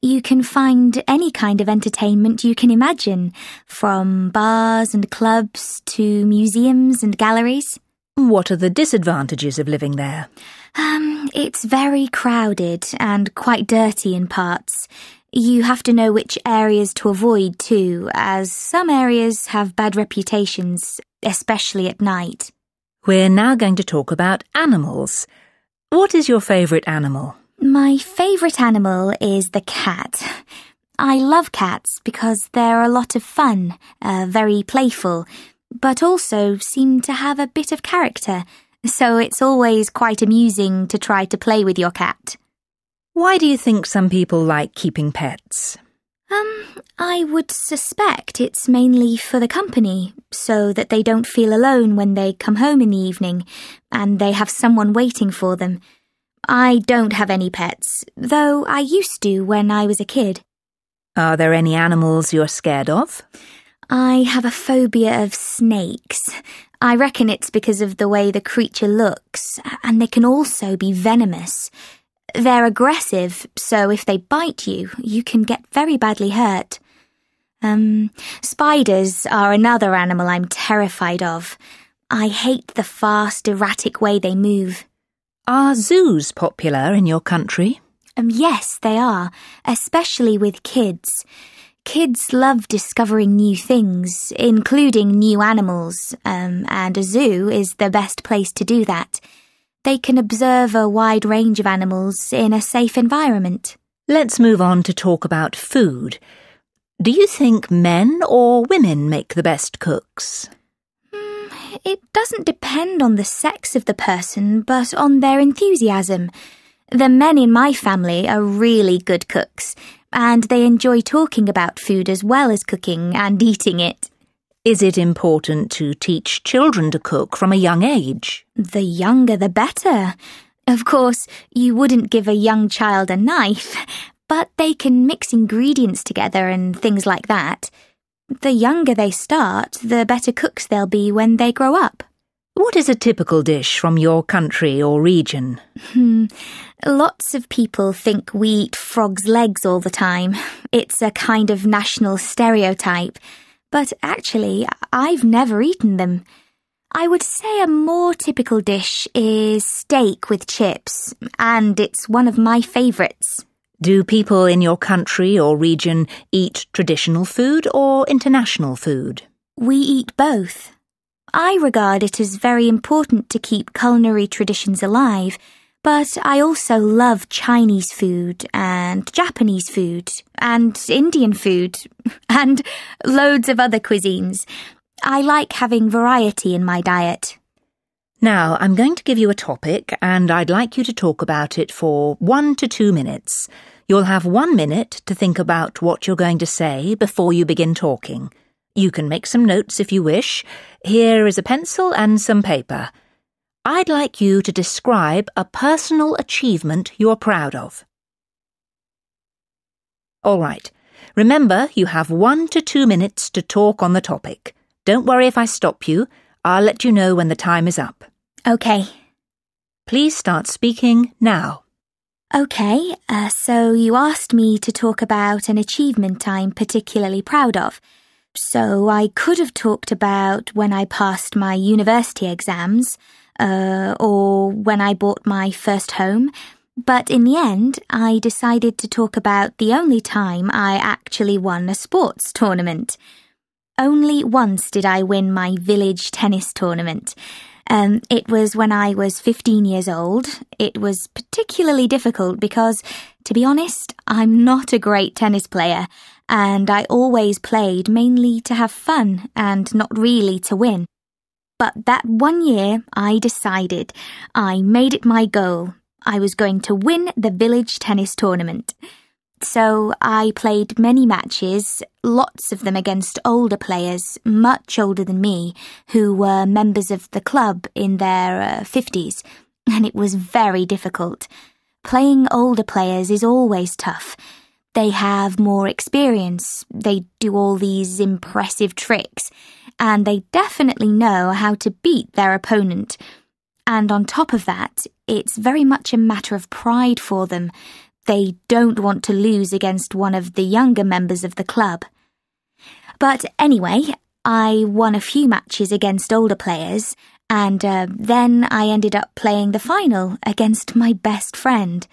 You can find any kind of entertainment you can imagine, from bars and clubs to museums and galleries. What are the disadvantages of living there? Um, it's very crowded and quite dirty in parts. You have to know which areas to avoid too, as some areas have bad reputations, especially at night. We're now going to talk about animals. What is your favourite animal? My favourite animal is the cat. I love cats because they're a lot of fun, uh, very playful, but also seem to have a bit of character, so it's always quite amusing to try to play with your cat. Why do you think some people like keeping pets? Um, I would suspect it's mainly for the company, so that they don't feel alone when they come home in the evening, and they have someone waiting for them. I don't have any pets, though I used to when I was a kid. Are there any animals you're scared of? I have a phobia of snakes. I reckon it's because of the way the creature looks, and they can also be venomous. They're aggressive, so if they bite you, you can get very badly hurt. Um, spiders are another animal I'm terrified of. I hate the fast, erratic way they move. Are zoos popular in your country? Um, yes, they are, especially with kids. Kids love discovering new things, including new animals, um, and a zoo is the best place to do that. They can observe a wide range of animals in a safe environment. Let's move on to talk about food. Do you think men or women make the best cooks? Mm, it doesn't depend on the sex of the person, but on their enthusiasm. The men in my family are really good cooks, and they enjoy talking about food as well as cooking and eating it. Is it important to teach children to cook from a young age? The younger the better. Of course, you wouldn't give a young child a knife, but they can mix ingredients together and things like that. The younger they start, the better cooks they'll be when they grow up. What is a typical dish from your country or region? Hmm. Lots of people think we eat frog's legs all the time. It's a kind of national stereotype. But actually, I've never eaten them. I would say a more typical dish is steak with chips, and it's one of my favourites. Do people in your country or region eat traditional food or international food? We eat both. I regard it as very important to keep culinary traditions alive, but I also love Chinese food and Japanese food and Indian food *laughs* and loads of other cuisines. I like having variety in my diet. Now, I'm going to give you a topic and I'd like you to talk about it for one to two minutes. You'll have one minute to think about what you're going to say before you begin talking. You can make some notes if you wish. Here is a pencil and some paper. I'd like you to describe a personal achievement you're proud of. All right. Remember, you have one to two minutes to talk on the topic. Don't worry if I stop you. I'll let you know when the time is up. Okay. Please start speaking now. Okay, uh, so you asked me to talk about an achievement I'm particularly proud of. So I could have talked about when I passed my university exams, uh, or when I bought my first home, but in the end, I decided to talk about the only time I actually won a sports tournament. Only once did I win my village tennis tournament. Um, it was when I was 15 years old. It was particularly difficult because, to be honest, I'm not a great tennis player, and I always played mainly to have fun and not really to win. But that one year, I decided I made it my goal. I was going to win the village tennis tournament. So I played many matches, lots of them against older players, much older than me, who were members of the club in their uh, 50s, and it was very difficult. Playing older players is always tough. They have more experience, they do all these impressive tricks, and they definitely know how to beat their opponent. And on top of that, it's very much a matter of pride for them. They don't want to lose against one of the younger members of the club. But anyway, I won a few matches against older players, and uh, then I ended up playing the final against my best friend.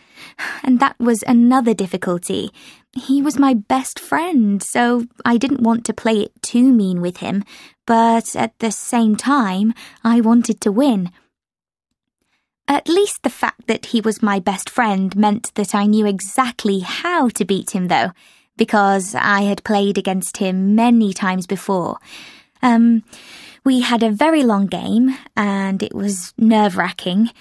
And that was another difficulty. He was my best friend, so I didn't want to play it too mean with him, but at the same time, I wanted to win. At least the fact that he was my best friend meant that I knew exactly how to beat him, though, because I had played against him many times before. Um, we had a very long game, and it was nerve wracking.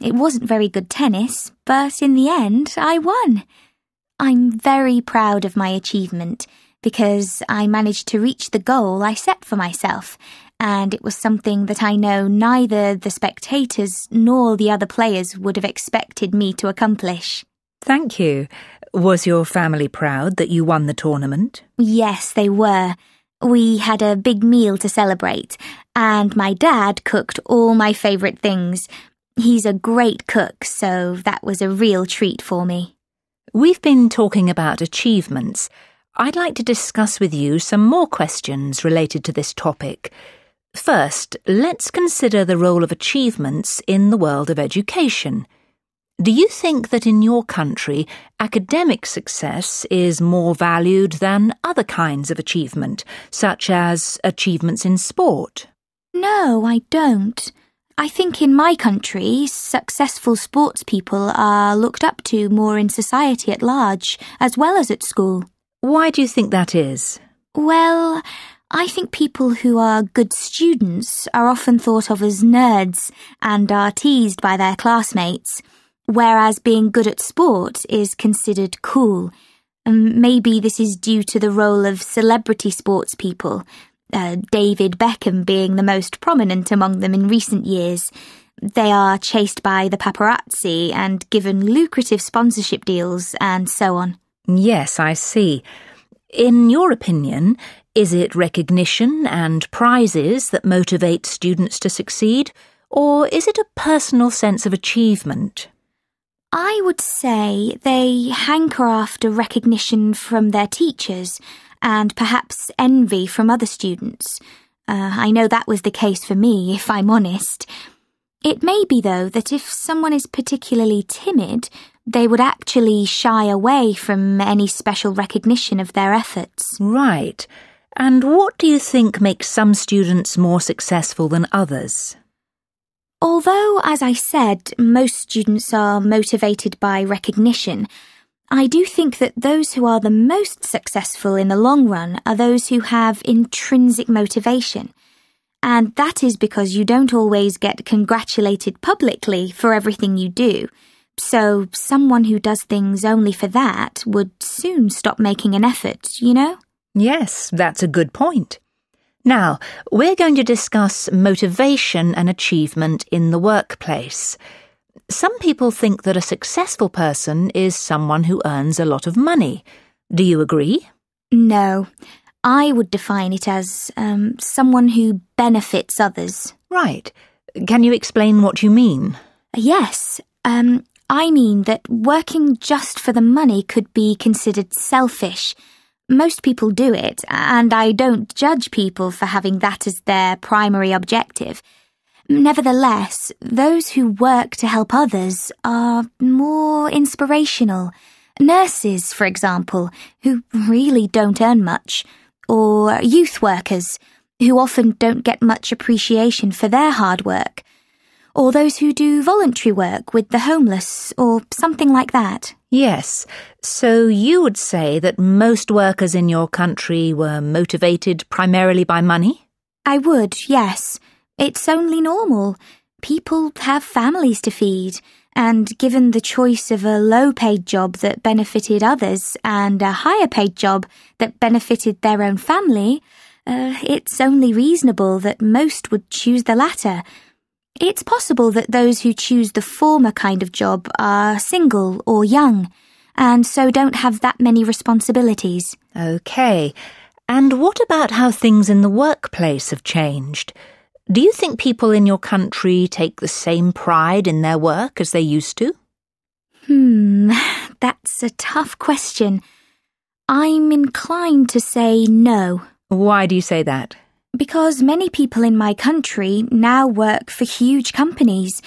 It wasn't very good tennis, but in the end, I won. I'm very proud of my achievement because I managed to reach the goal I set for myself and it was something that I know neither the spectators nor the other players would have expected me to accomplish. Thank you. Was your family proud that you won the tournament? Yes, they were. We had a big meal to celebrate, and my dad cooked all my favourite things. He's a great cook, so that was a real treat for me. We've been talking about achievements. I'd like to discuss with you some more questions related to this topic. First, let's consider the role of achievements in the world of education. Do you think that in your country academic success is more valued than other kinds of achievement, such as achievements in sport? No, I don't. I think in my country, successful sports people are looked up to more in society at large, as well as at school. Why do you think that is? Well, I think people who are good students are often thought of as nerds and are teased by their classmates whereas being good at sport is considered cool. Um, maybe this is due to the role of celebrity sports people, uh, David Beckham being the most prominent among them in recent years. They are chased by the paparazzi and given lucrative sponsorship deals and so on. Yes, I see. In your opinion, is it recognition and prizes that motivate students to succeed, or is it a personal sense of achievement? I would say they hanker after recognition from their teachers and perhaps envy from other students. Uh, I know that was the case for me, *laughs* if I'm honest. It may be, though, that if someone is particularly timid, they would actually shy away from any special recognition of their efforts. Right. And what do you think makes some students more successful than others? Although, as I said, most students are motivated by recognition, I do think that those who are the most successful in the long run are those who have intrinsic motivation. And that is because you don't always get congratulated publicly for everything you do. So someone who does things only for that would soon stop making an effort, you know? Yes, that's a good point. Now, we're going to discuss motivation and achievement in the workplace. Some people think that a successful person is someone who earns a lot of money. Do you agree? No. I would define it as um, someone who benefits others. Right. Can you explain what you mean? Yes. Um, I mean that working just for the money could be considered selfish most people do it, and I don't judge people for having that as their primary objective. Nevertheless, those who work to help others are more inspirational. Nurses, for example, who really don't earn much, or youth workers, who often don't get much appreciation for their hard work, or those who do voluntary work with the homeless, or something like that. Yes, so you would say that most workers in your country were motivated primarily by money? I would, yes. It's only normal. People have families to feed, and given the choice of a low paid job that benefited others and a higher paid job that benefited their own family, uh, it's only reasonable that most would choose the latter. It's possible that those who choose the former kind of job are single or young, and so don't have that many responsibilities. OK. And what about how things in the workplace have changed? Do you think people in your country take the same pride in their work as they used to? Hmm, *laughs* that's a tough question. I'm inclined to say no. Why do you say that? Because many people in my country now work for huge companies.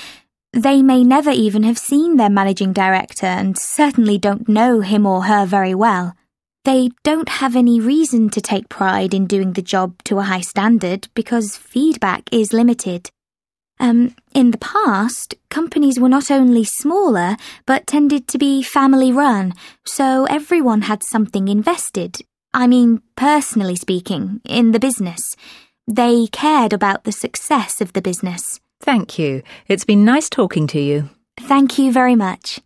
They may never even have seen their managing director and certainly don't know him or her very well. They don't have any reason to take pride in doing the job to a high standard because feedback is limited. Um, in the past, companies were not only smaller, but tended to be family run, so everyone had something invested, I mean, personally speaking, in the business. They cared about the success of the business. Thank you. It's been nice talking to you. Thank you very much.